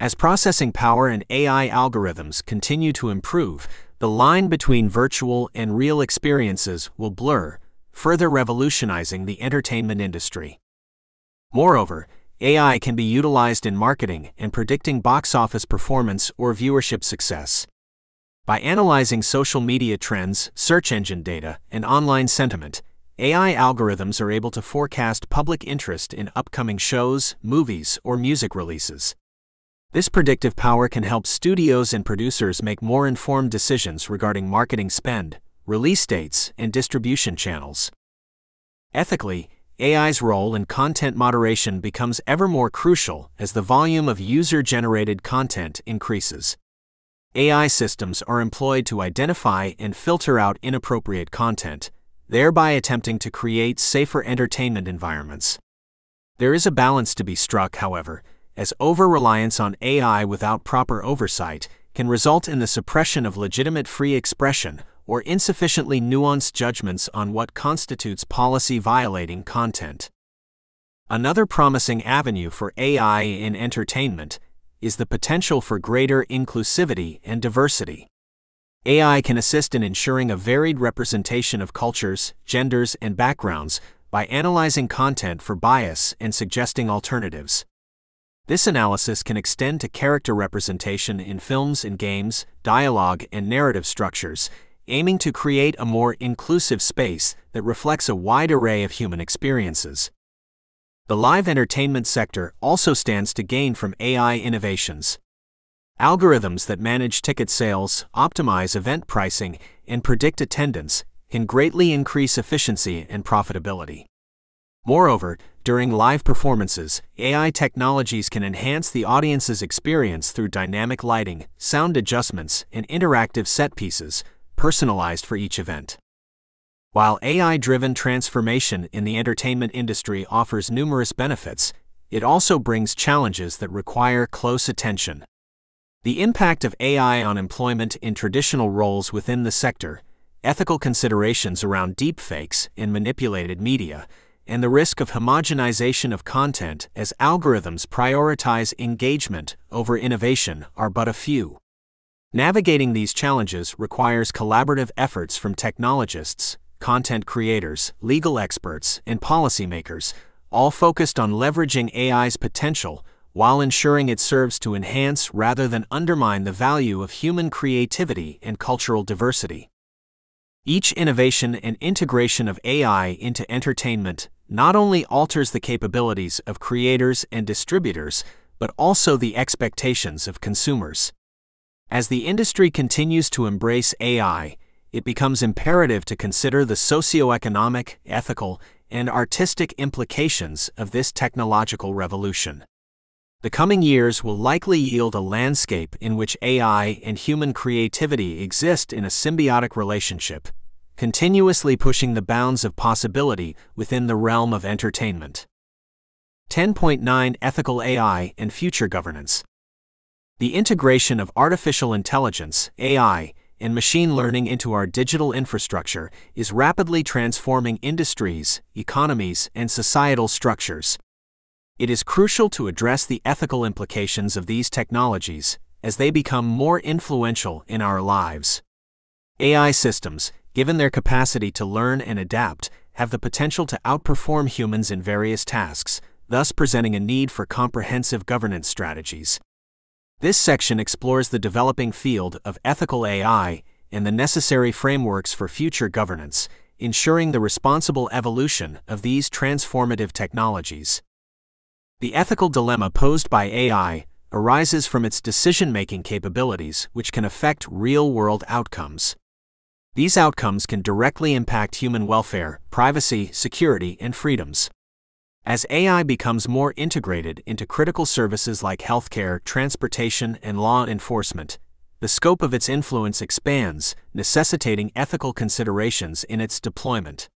[SPEAKER 1] As processing power and AI algorithms continue to improve, the line between virtual and real experiences will blur, further revolutionizing the entertainment industry. Moreover, AI can be utilized in marketing and predicting box office performance or viewership success. By analyzing social media trends, search engine data, and online sentiment, AI algorithms are able to forecast public interest in upcoming shows, movies, or music releases. This predictive power can help studios and producers make more informed decisions regarding marketing spend, release dates, and distribution channels. Ethically, AI's role in content moderation becomes ever more crucial as the volume of user generated content increases. AI systems are employed to identify and filter out inappropriate content, thereby attempting to create safer entertainment environments. There is a balance to be struck, however, as over reliance on AI without proper oversight can result in the suppression of legitimate free expression or insufficiently nuanced judgments on what constitutes policy violating content. Another promising avenue for AI in entertainment is the potential for greater inclusivity and diversity. AI can assist in ensuring a varied representation of cultures, genders, and backgrounds by analyzing content for bias and suggesting alternatives. This analysis can extend to character representation in films and games, dialogue, and narrative structures, aiming to create a more inclusive space that reflects a wide array of human experiences. The live entertainment sector also stands to gain from AI innovations. Algorithms that manage ticket sales, optimize event pricing, and predict attendance can greatly increase efficiency and profitability. Moreover, during live performances, AI technologies can enhance the audience's experience through dynamic lighting, sound adjustments, and interactive set pieces, personalized for each event. While AI driven transformation in the entertainment industry offers numerous benefits, it also brings challenges that require close attention. The impact of AI on employment in traditional roles within the sector, ethical considerations around deepfakes and manipulated media, and the risk of homogenization of content as algorithms prioritize engagement over innovation are but a few. Navigating these challenges requires collaborative efforts from technologists, content creators, legal experts, and policymakers, all focused on leveraging AI's potential while ensuring it serves to enhance rather than undermine the value of human creativity and cultural diversity. Each innovation and integration of AI into entertainment not only alters the capabilities of creators and distributors, but also the expectations of consumers. As the industry continues to embrace AI, it becomes imperative to consider the socioeconomic, ethical, and artistic implications of this technological revolution. The coming years will likely yield a landscape in which AI and human creativity exist in a symbiotic relationship, continuously pushing the bounds of possibility within the realm of entertainment. 10.9 Ethical AI and Future Governance The integration of artificial intelligence, AI, and machine learning into our digital infrastructure is rapidly transforming industries, economies, and societal structures. It is crucial to address the ethical implications of these technologies as they become more influential in our lives. AI systems, given their capacity to learn and adapt, have the potential to outperform humans in various tasks, thus presenting a need for comprehensive governance strategies. This section explores the developing field of ethical AI and the necessary frameworks for future governance, ensuring the responsible evolution of these transformative technologies. The ethical dilemma posed by AI arises from its decision making capabilities, which can affect real world outcomes. These outcomes can directly impact human welfare, privacy, security, and freedoms. As AI becomes more integrated into critical services like healthcare, transportation, and law enforcement, the scope of its influence expands, necessitating ethical considerations in its deployment.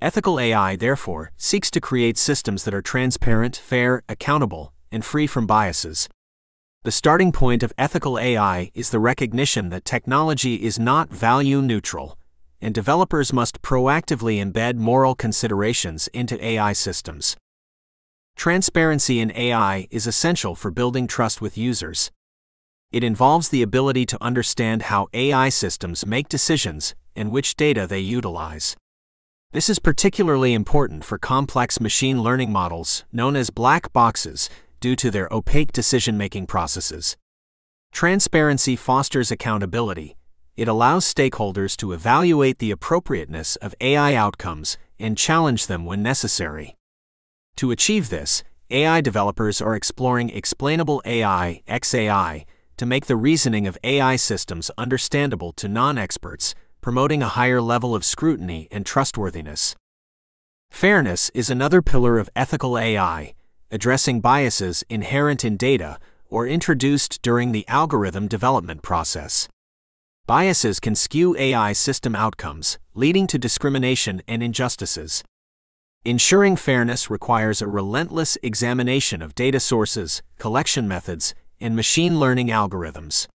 [SPEAKER 1] Ethical AI, therefore, seeks to create systems that are transparent, fair, accountable, and free from biases. The starting point of ethical AI is the recognition that technology is not value neutral, and developers must proactively embed moral considerations into AI systems. Transparency in AI is essential for building trust with users. It involves the ability to understand how AI systems make decisions and which data they utilize. This is particularly important for complex machine learning models, known as black boxes, due to their opaque decision making processes. Transparency fosters accountability, it allows stakeholders to evaluate the appropriateness of AI outcomes and challenge them when necessary. To achieve this, AI developers are exploring explainable AI, XAI, to make the reasoning of AI systems understandable to non experts, promoting a higher level of scrutiny and trustworthiness. Fairness is another pillar of ethical AI, addressing biases inherent in data or introduced during the algorithm development process. Biases can skew AI system outcomes, leading to discrimination and injustices. Ensuring fairness requires a relentless examination of data sources, collection methods, and machine learning algorithms.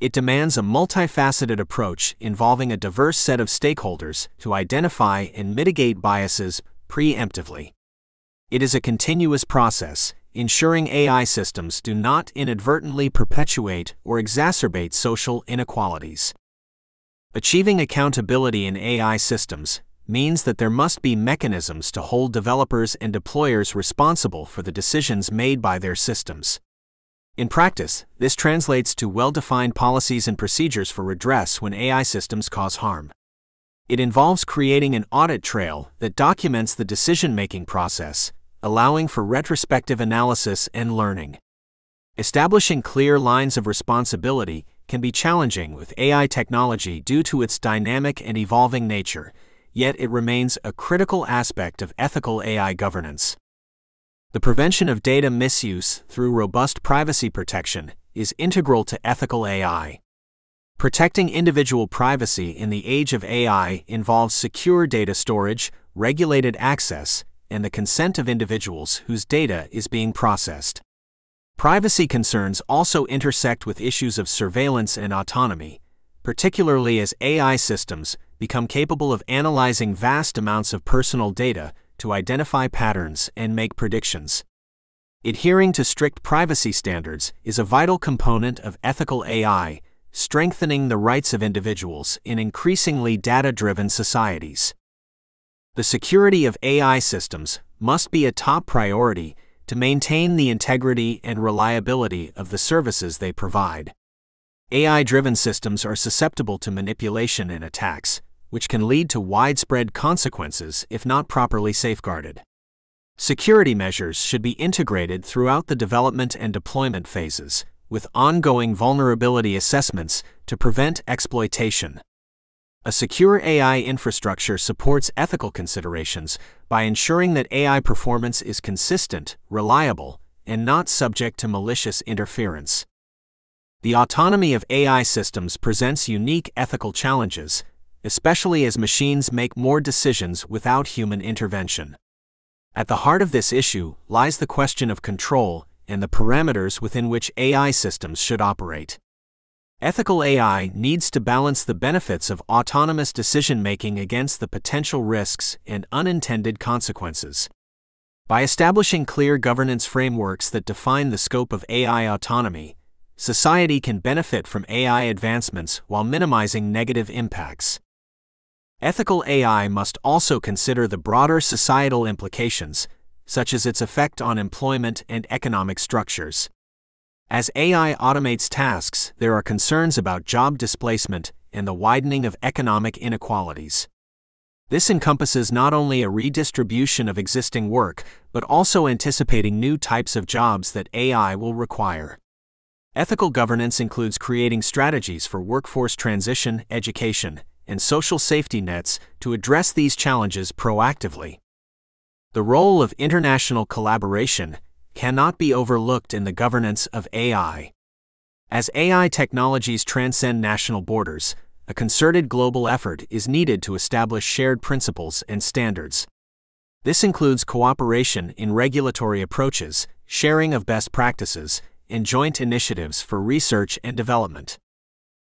[SPEAKER 1] It demands a multifaceted approach involving a diverse set of stakeholders to identify and mitigate biases preemptively. It is a continuous process, ensuring AI systems do not inadvertently perpetuate or exacerbate social inequalities. Achieving accountability in AI systems means that there must be mechanisms to hold developers and deployers responsible for the decisions made by their systems. In practice, this translates to well-defined policies and procedures for redress when AI systems cause harm. It involves creating an audit trail that documents the decision-making process allowing for retrospective analysis and learning. Establishing clear lines of responsibility can be challenging with AI technology due to its dynamic and evolving nature, yet it remains a critical aspect of ethical AI governance. The prevention of data misuse through robust privacy protection is integral to ethical AI. Protecting individual privacy in the age of AI involves secure data storage, regulated access, and the consent of individuals whose data is being processed. Privacy concerns also intersect with issues of surveillance and autonomy, particularly as AI systems become capable of analyzing vast amounts of personal data to identify patterns and make predictions. Adhering to strict privacy standards is a vital component of ethical AI, strengthening the rights of individuals in increasingly data-driven societies. The security of AI systems must be a top priority to maintain the integrity and reliability of the services they provide. AI-driven systems are susceptible to manipulation and attacks, which can lead to widespread consequences if not properly safeguarded. Security measures should be integrated throughout the development and deployment phases, with ongoing vulnerability assessments to prevent exploitation. A secure AI infrastructure supports ethical considerations by ensuring that AI performance is consistent, reliable, and not subject to malicious interference. The autonomy of AI systems presents unique ethical challenges, especially as machines make more decisions without human intervention. At the heart of this issue lies the question of control and the parameters within which AI systems should operate. Ethical AI needs to balance the benefits of autonomous decision-making against the potential risks and unintended consequences. By establishing clear governance frameworks that define the scope of AI autonomy, society can benefit from AI advancements while minimizing negative impacts. Ethical AI must also consider the broader societal implications, such as its effect on employment and economic structures. As AI automates tasks, there are concerns about job displacement and the widening of economic inequalities. This encompasses not only a redistribution of existing work, but also anticipating new types of jobs that AI will require. Ethical governance includes creating strategies for workforce transition, education, and social safety nets to address these challenges proactively. The role of international collaboration cannot be overlooked in the governance of AI. As AI technologies transcend national borders, a concerted global effort is needed to establish shared principles and standards. This includes cooperation in regulatory approaches, sharing of best practices, and joint initiatives for research and development.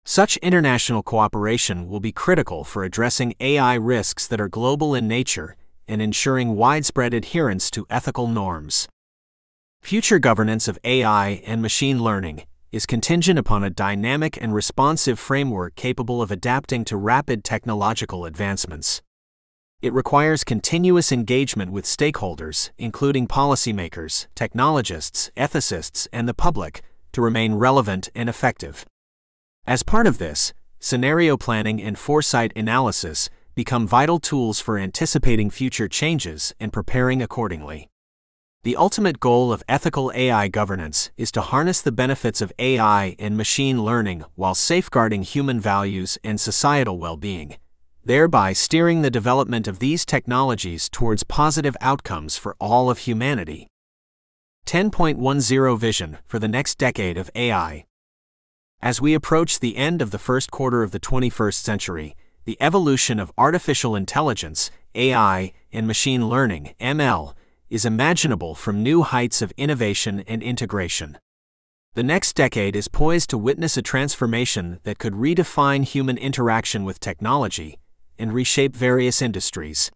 [SPEAKER 1] Such international cooperation will be critical for addressing AI risks that are global in nature and ensuring widespread adherence to ethical norms. Future governance of AI and machine learning is contingent upon a dynamic and responsive framework capable of adapting to rapid technological advancements. It requires continuous engagement with stakeholders, including policymakers, technologists, ethicists, and the public, to remain relevant and effective. As part of this, scenario planning and foresight analysis become vital tools for anticipating future changes and preparing accordingly. The ultimate goal of ethical AI governance is to harness the benefits of AI and machine learning while safeguarding human values and societal well-being, thereby steering the development of these technologies towards positive outcomes for all of humanity. 10.10 Vision for the Next Decade of AI. As we approach the end of the first quarter of the 21st century, the evolution of artificial intelligence, AI, and machine learning, ML, is imaginable from new heights of innovation and integration. The next decade is poised to witness a transformation that could redefine human interaction with technology and reshape various industries.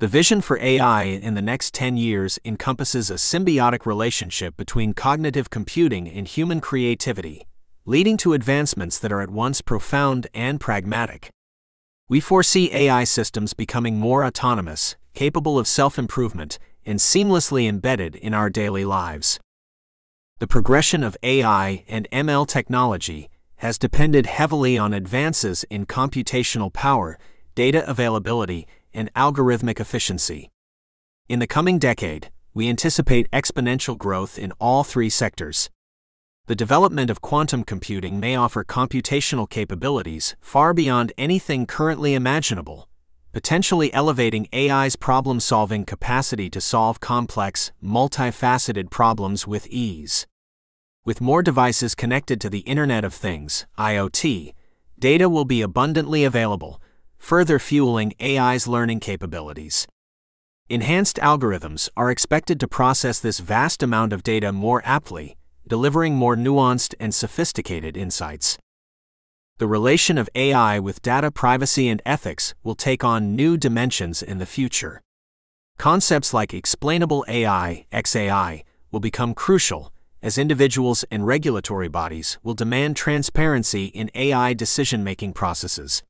[SPEAKER 1] The vision for AI in the next 10 years encompasses a symbiotic relationship between cognitive computing and human creativity, leading to advancements that are at once profound and pragmatic. We foresee AI systems becoming more autonomous, capable of self improvement, and seamlessly embedded in our daily lives. The progression of AI and ML technology has depended heavily on advances in computational power, data availability, and algorithmic efficiency. In the coming decade, we anticipate exponential growth in all three sectors. The development of quantum computing may offer computational capabilities far beyond anything currently imaginable, potentially elevating AI's problem solving capacity to solve complex, multifaceted problems with ease. With more devices connected to the Internet of Things, IoT, data will be abundantly available, further fueling AI's learning capabilities. Enhanced algorithms are expected to process this vast amount of data more aptly, delivering more nuanced and sophisticated insights the relation of AI with data privacy and ethics will take on new dimensions in the future. Concepts like explainable AI, XAI, will become crucial as individuals and regulatory bodies will demand transparency in AI decision making processes.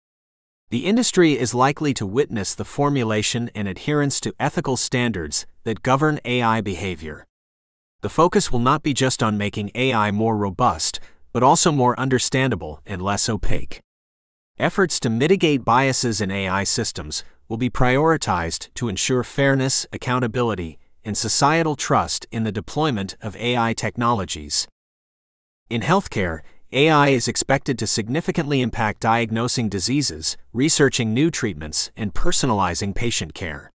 [SPEAKER 1] The industry is likely to witness the formulation and adherence to ethical standards that govern AI behavior. The focus will not be just on making AI more robust, but also more understandable and less opaque. Efforts to mitigate biases in AI systems will be prioritized to ensure fairness, accountability, and societal trust in the deployment of AI technologies. In healthcare, AI is expected to significantly impact diagnosing diseases, researching new treatments, and personalizing patient care.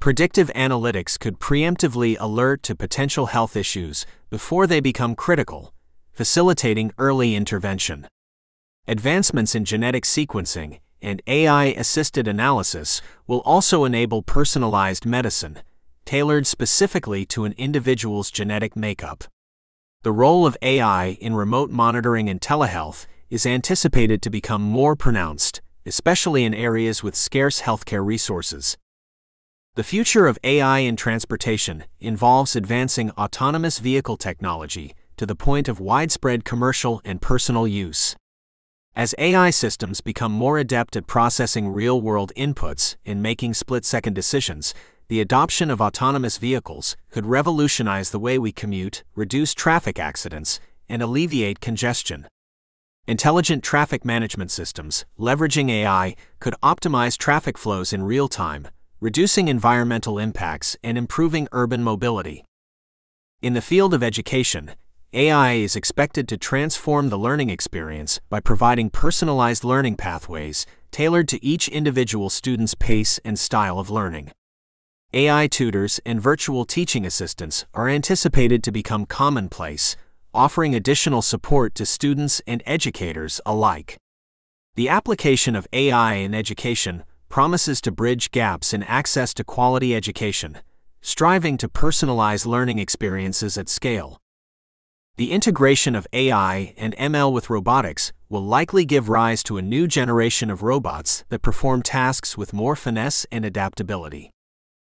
[SPEAKER 1] Predictive analytics could preemptively alert to potential health issues before they become critical, facilitating early intervention. Advancements in genetic sequencing and AI assisted analysis will also enable personalized medicine, tailored specifically to an individual's genetic makeup. The role of AI in remote monitoring and telehealth is anticipated to become more pronounced, especially in areas with scarce healthcare resources. The future of AI in transportation involves advancing autonomous vehicle technology to the point of widespread commercial and personal use. As AI systems become more adept at processing real world inputs and making split second decisions, the adoption of autonomous vehicles could revolutionize the way we commute, reduce traffic accidents, and alleviate congestion. Intelligent traffic management systems, leveraging AI, could optimize traffic flows in real time, reducing environmental impacts and improving urban mobility. In the field of education, AI is expected to transform the learning experience by providing personalized learning pathways tailored to each individual student's pace and style of learning. AI tutors and virtual teaching assistants are anticipated to become commonplace, offering additional support to students and educators alike. The application of AI in education promises to bridge gaps in access to quality education, striving to personalize learning experiences at scale. The integration of AI and ML with robotics will likely give rise to a new generation of robots that perform tasks with more finesse and adaptability.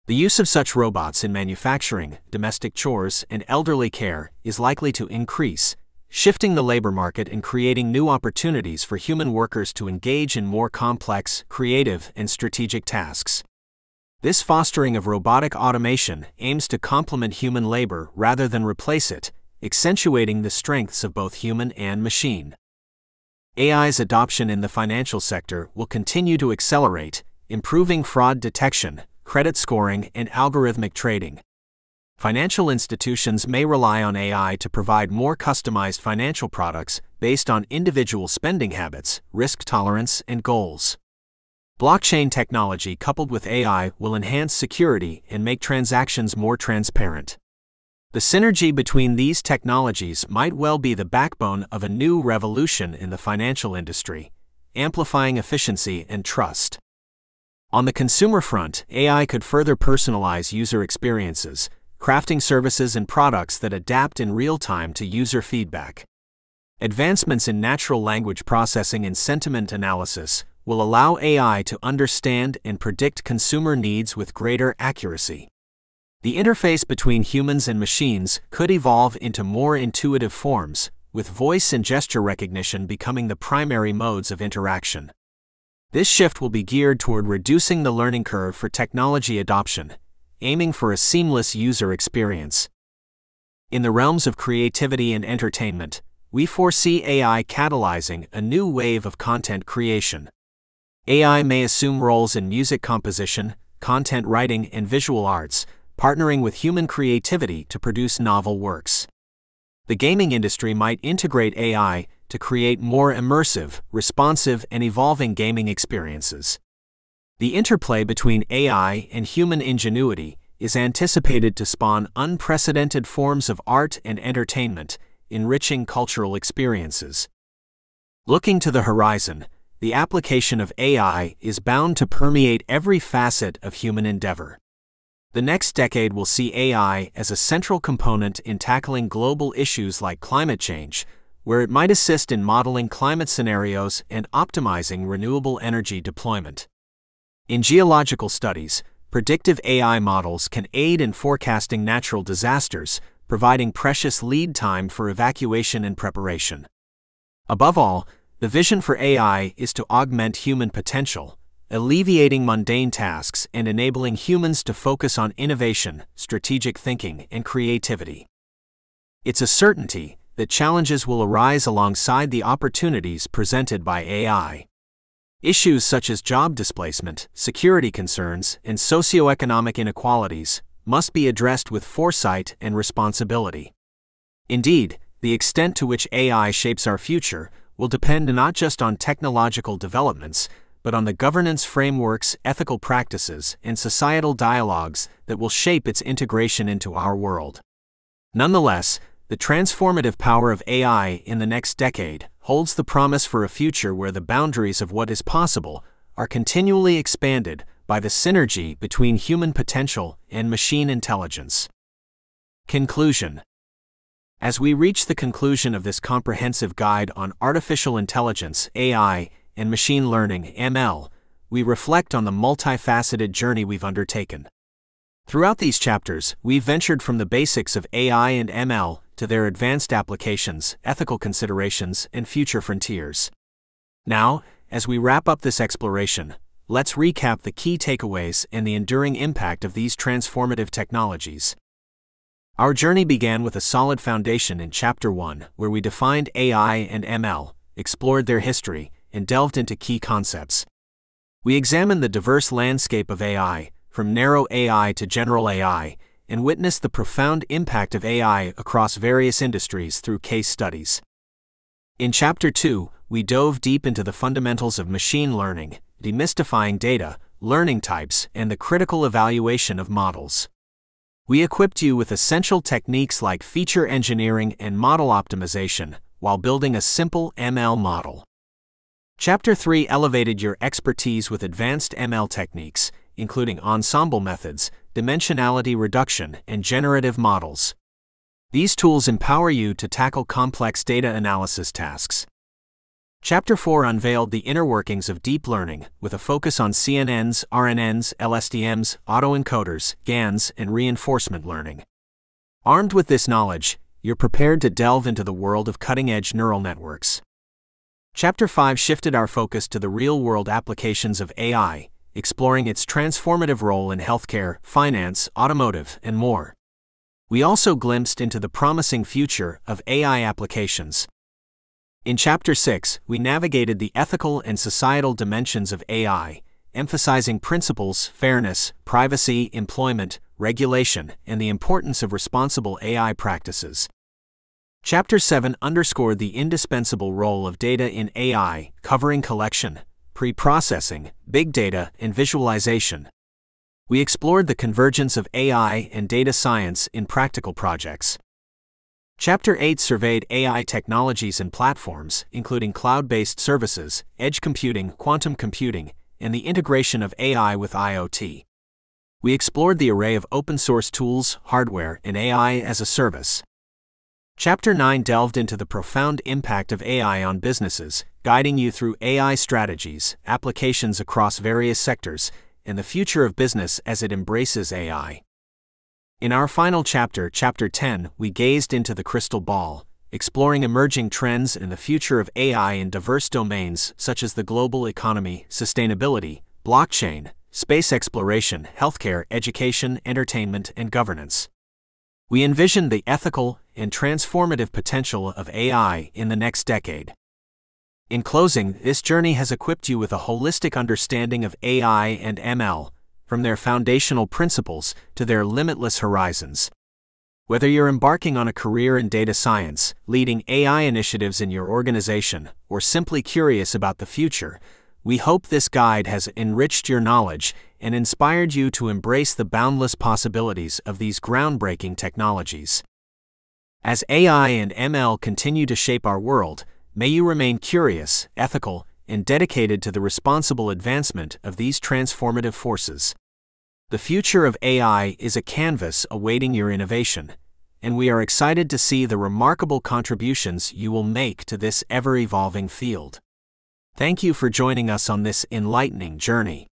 [SPEAKER 1] The use of such robots in manufacturing, domestic chores, and elderly care is likely to increase, shifting the labor market and creating new opportunities for human workers to engage in more complex, creative, and strategic tasks. This fostering of robotic automation aims to complement human labor rather than replace it, accentuating the strengths of both human and machine. AI's adoption in the financial sector will continue to accelerate, improving fraud detection, credit scoring, and algorithmic trading. Financial institutions may rely on AI to provide more customized financial products based on individual spending habits, risk tolerance, and goals. Blockchain technology coupled with AI will enhance security and make transactions more transparent. The synergy between these technologies might well be the backbone of a new revolution in the financial industry, amplifying efficiency and trust. On the consumer front, AI could further personalize user experiences, crafting services and products that adapt in real time to user feedback. Advancements in natural language processing and sentiment analysis will allow AI to understand and predict consumer needs with greater accuracy. The interface between humans and machines could evolve into more intuitive forms, with voice and gesture recognition becoming the primary modes of interaction. This shift will be geared toward reducing the learning curve for technology adoption, aiming for a seamless user experience. In the realms of creativity and entertainment, we foresee AI catalyzing a new wave of content creation. AI may assume roles in music composition, content writing, and visual arts, partnering with human creativity to produce novel works. The gaming industry might integrate AI to create more immersive, responsive, and evolving gaming experiences. The interplay between AI and human ingenuity is anticipated to spawn unprecedented forms of art and entertainment, enriching cultural experiences. Looking to the horizon, the application of AI is bound to permeate every facet of human endeavor. The next decade will see AI as a central component in tackling global issues like climate change, where it might assist in modeling climate scenarios and optimizing renewable energy deployment. In geological studies, predictive AI models can aid in forecasting natural disasters, providing precious lead time for evacuation and preparation. Above all, the vision for AI is to augment human potential, alleviating mundane tasks and enabling humans to focus on innovation, strategic thinking, and creativity. It's a certainty that challenges will arise alongside the opportunities presented by AI. Issues such as job displacement, security concerns, and socioeconomic inequalities must be addressed with foresight and responsibility. Indeed, the extent to which AI shapes our future will depend not just on technological developments, but on the governance frameworks, ethical practices, and societal dialogues that will shape its integration into our world. Nonetheless, the transformative power of AI in the next decade holds the promise for a future where the boundaries of what is possible are continually expanded by the synergy between human potential and machine intelligence. Conclusion As we reach the conclusion of this comprehensive guide on artificial intelligence, AI, and machine learning, ML, we reflect on the multifaceted journey we've undertaken. Throughout these chapters, we've ventured from the basics of AI and ML to their advanced applications, ethical considerations, and future frontiers. Now, as we wrap up this exploration, let's recap the key takeaways and the enduring impact of these transformative technologies. Our journey began with a solid foundation in Chapter 1, where we defined AI and ML, explored their history, and delved into key concepts. We examined the diverse landscape of AI, from narrow AI to general AI, and witnessed the profound impact of AI across various industries through case studies. In Chapter 2, we dove deep into the fundamentals of machine learning, demystifying data, learning types, and the critical evaluation of models. We equipped you with essential techniques like feature engineering and model optimization while building a simple ML model. Chapter 3 elevated your expertise with advanced ML techniques, including ensemble methods, dimensionality reduction, and generative models. These tools empower you to tackle complex data analysis tasks. Chapter 4 unveiled the inner workings of deep learning with a focus on CNNs, RNNs, LSTMs, autoencoders, GANs, and reinforcement learning. Armed with this knowledge, you're prepared to delve into the world of cutting edge neural networks. Chapter 5 shifted our focus to the real world applications of AI, exploring its transformative role in healthcare, finance, automotive, and more. We also glimpsed into the promising future of AI applications. In Chapter 6, we navigated the ethical and societal dimensions of AI, emphasizing principles, fairness, privacy, employment, regulation, and the importance of responsible AI practices. Chapter 7 underscored the indispensable role of data in AI, covering collection, pre-processing, big data, and visualization. We explored the convergence of AI and data science in practical projects. Chapter 8 surveyed AI technologies and platforms, including cloud based services, edge computing, quantum computing, and the integration of AI with IoT. We explored the array of open source tools, hardware, and AI as a service. Chapter 9 delved into the profound impact of AI on businesses, guiding you through AI strategies, applications across various sectors, and the future of business as it embraces AI. In our final chapter, Chapter 10, we gazed into the crystal ball, exploring emerging trends and the future of AI in diverse domains such as the global economy, sustainability, blockchain, space exploration, healthcare, education, entertainment, and governance. We envision the ethical and transformative potential of AI in the next decade. In closing, this journey has equipped you with a holistic understanding of AI and ML, from their foundational principles to their limitless horizons. Whether you're embarking on a career in data science, leading AI initiatives in your organization, or simply curious about the future, we hope this guide has enriched your knowledge and inspired you to embrace the boundless possibilities of these groundbreaking technologies. As AI and ML continue to shape our world, may you remain curious, ethical, and dedicated to the responsible advancement of these transformative forces. The future of AI is a canvas awaiting your innovation, and we are excited to see the remarkable contributions you will make to this ever evolving field. Thank you for joining us on this enlightening journey.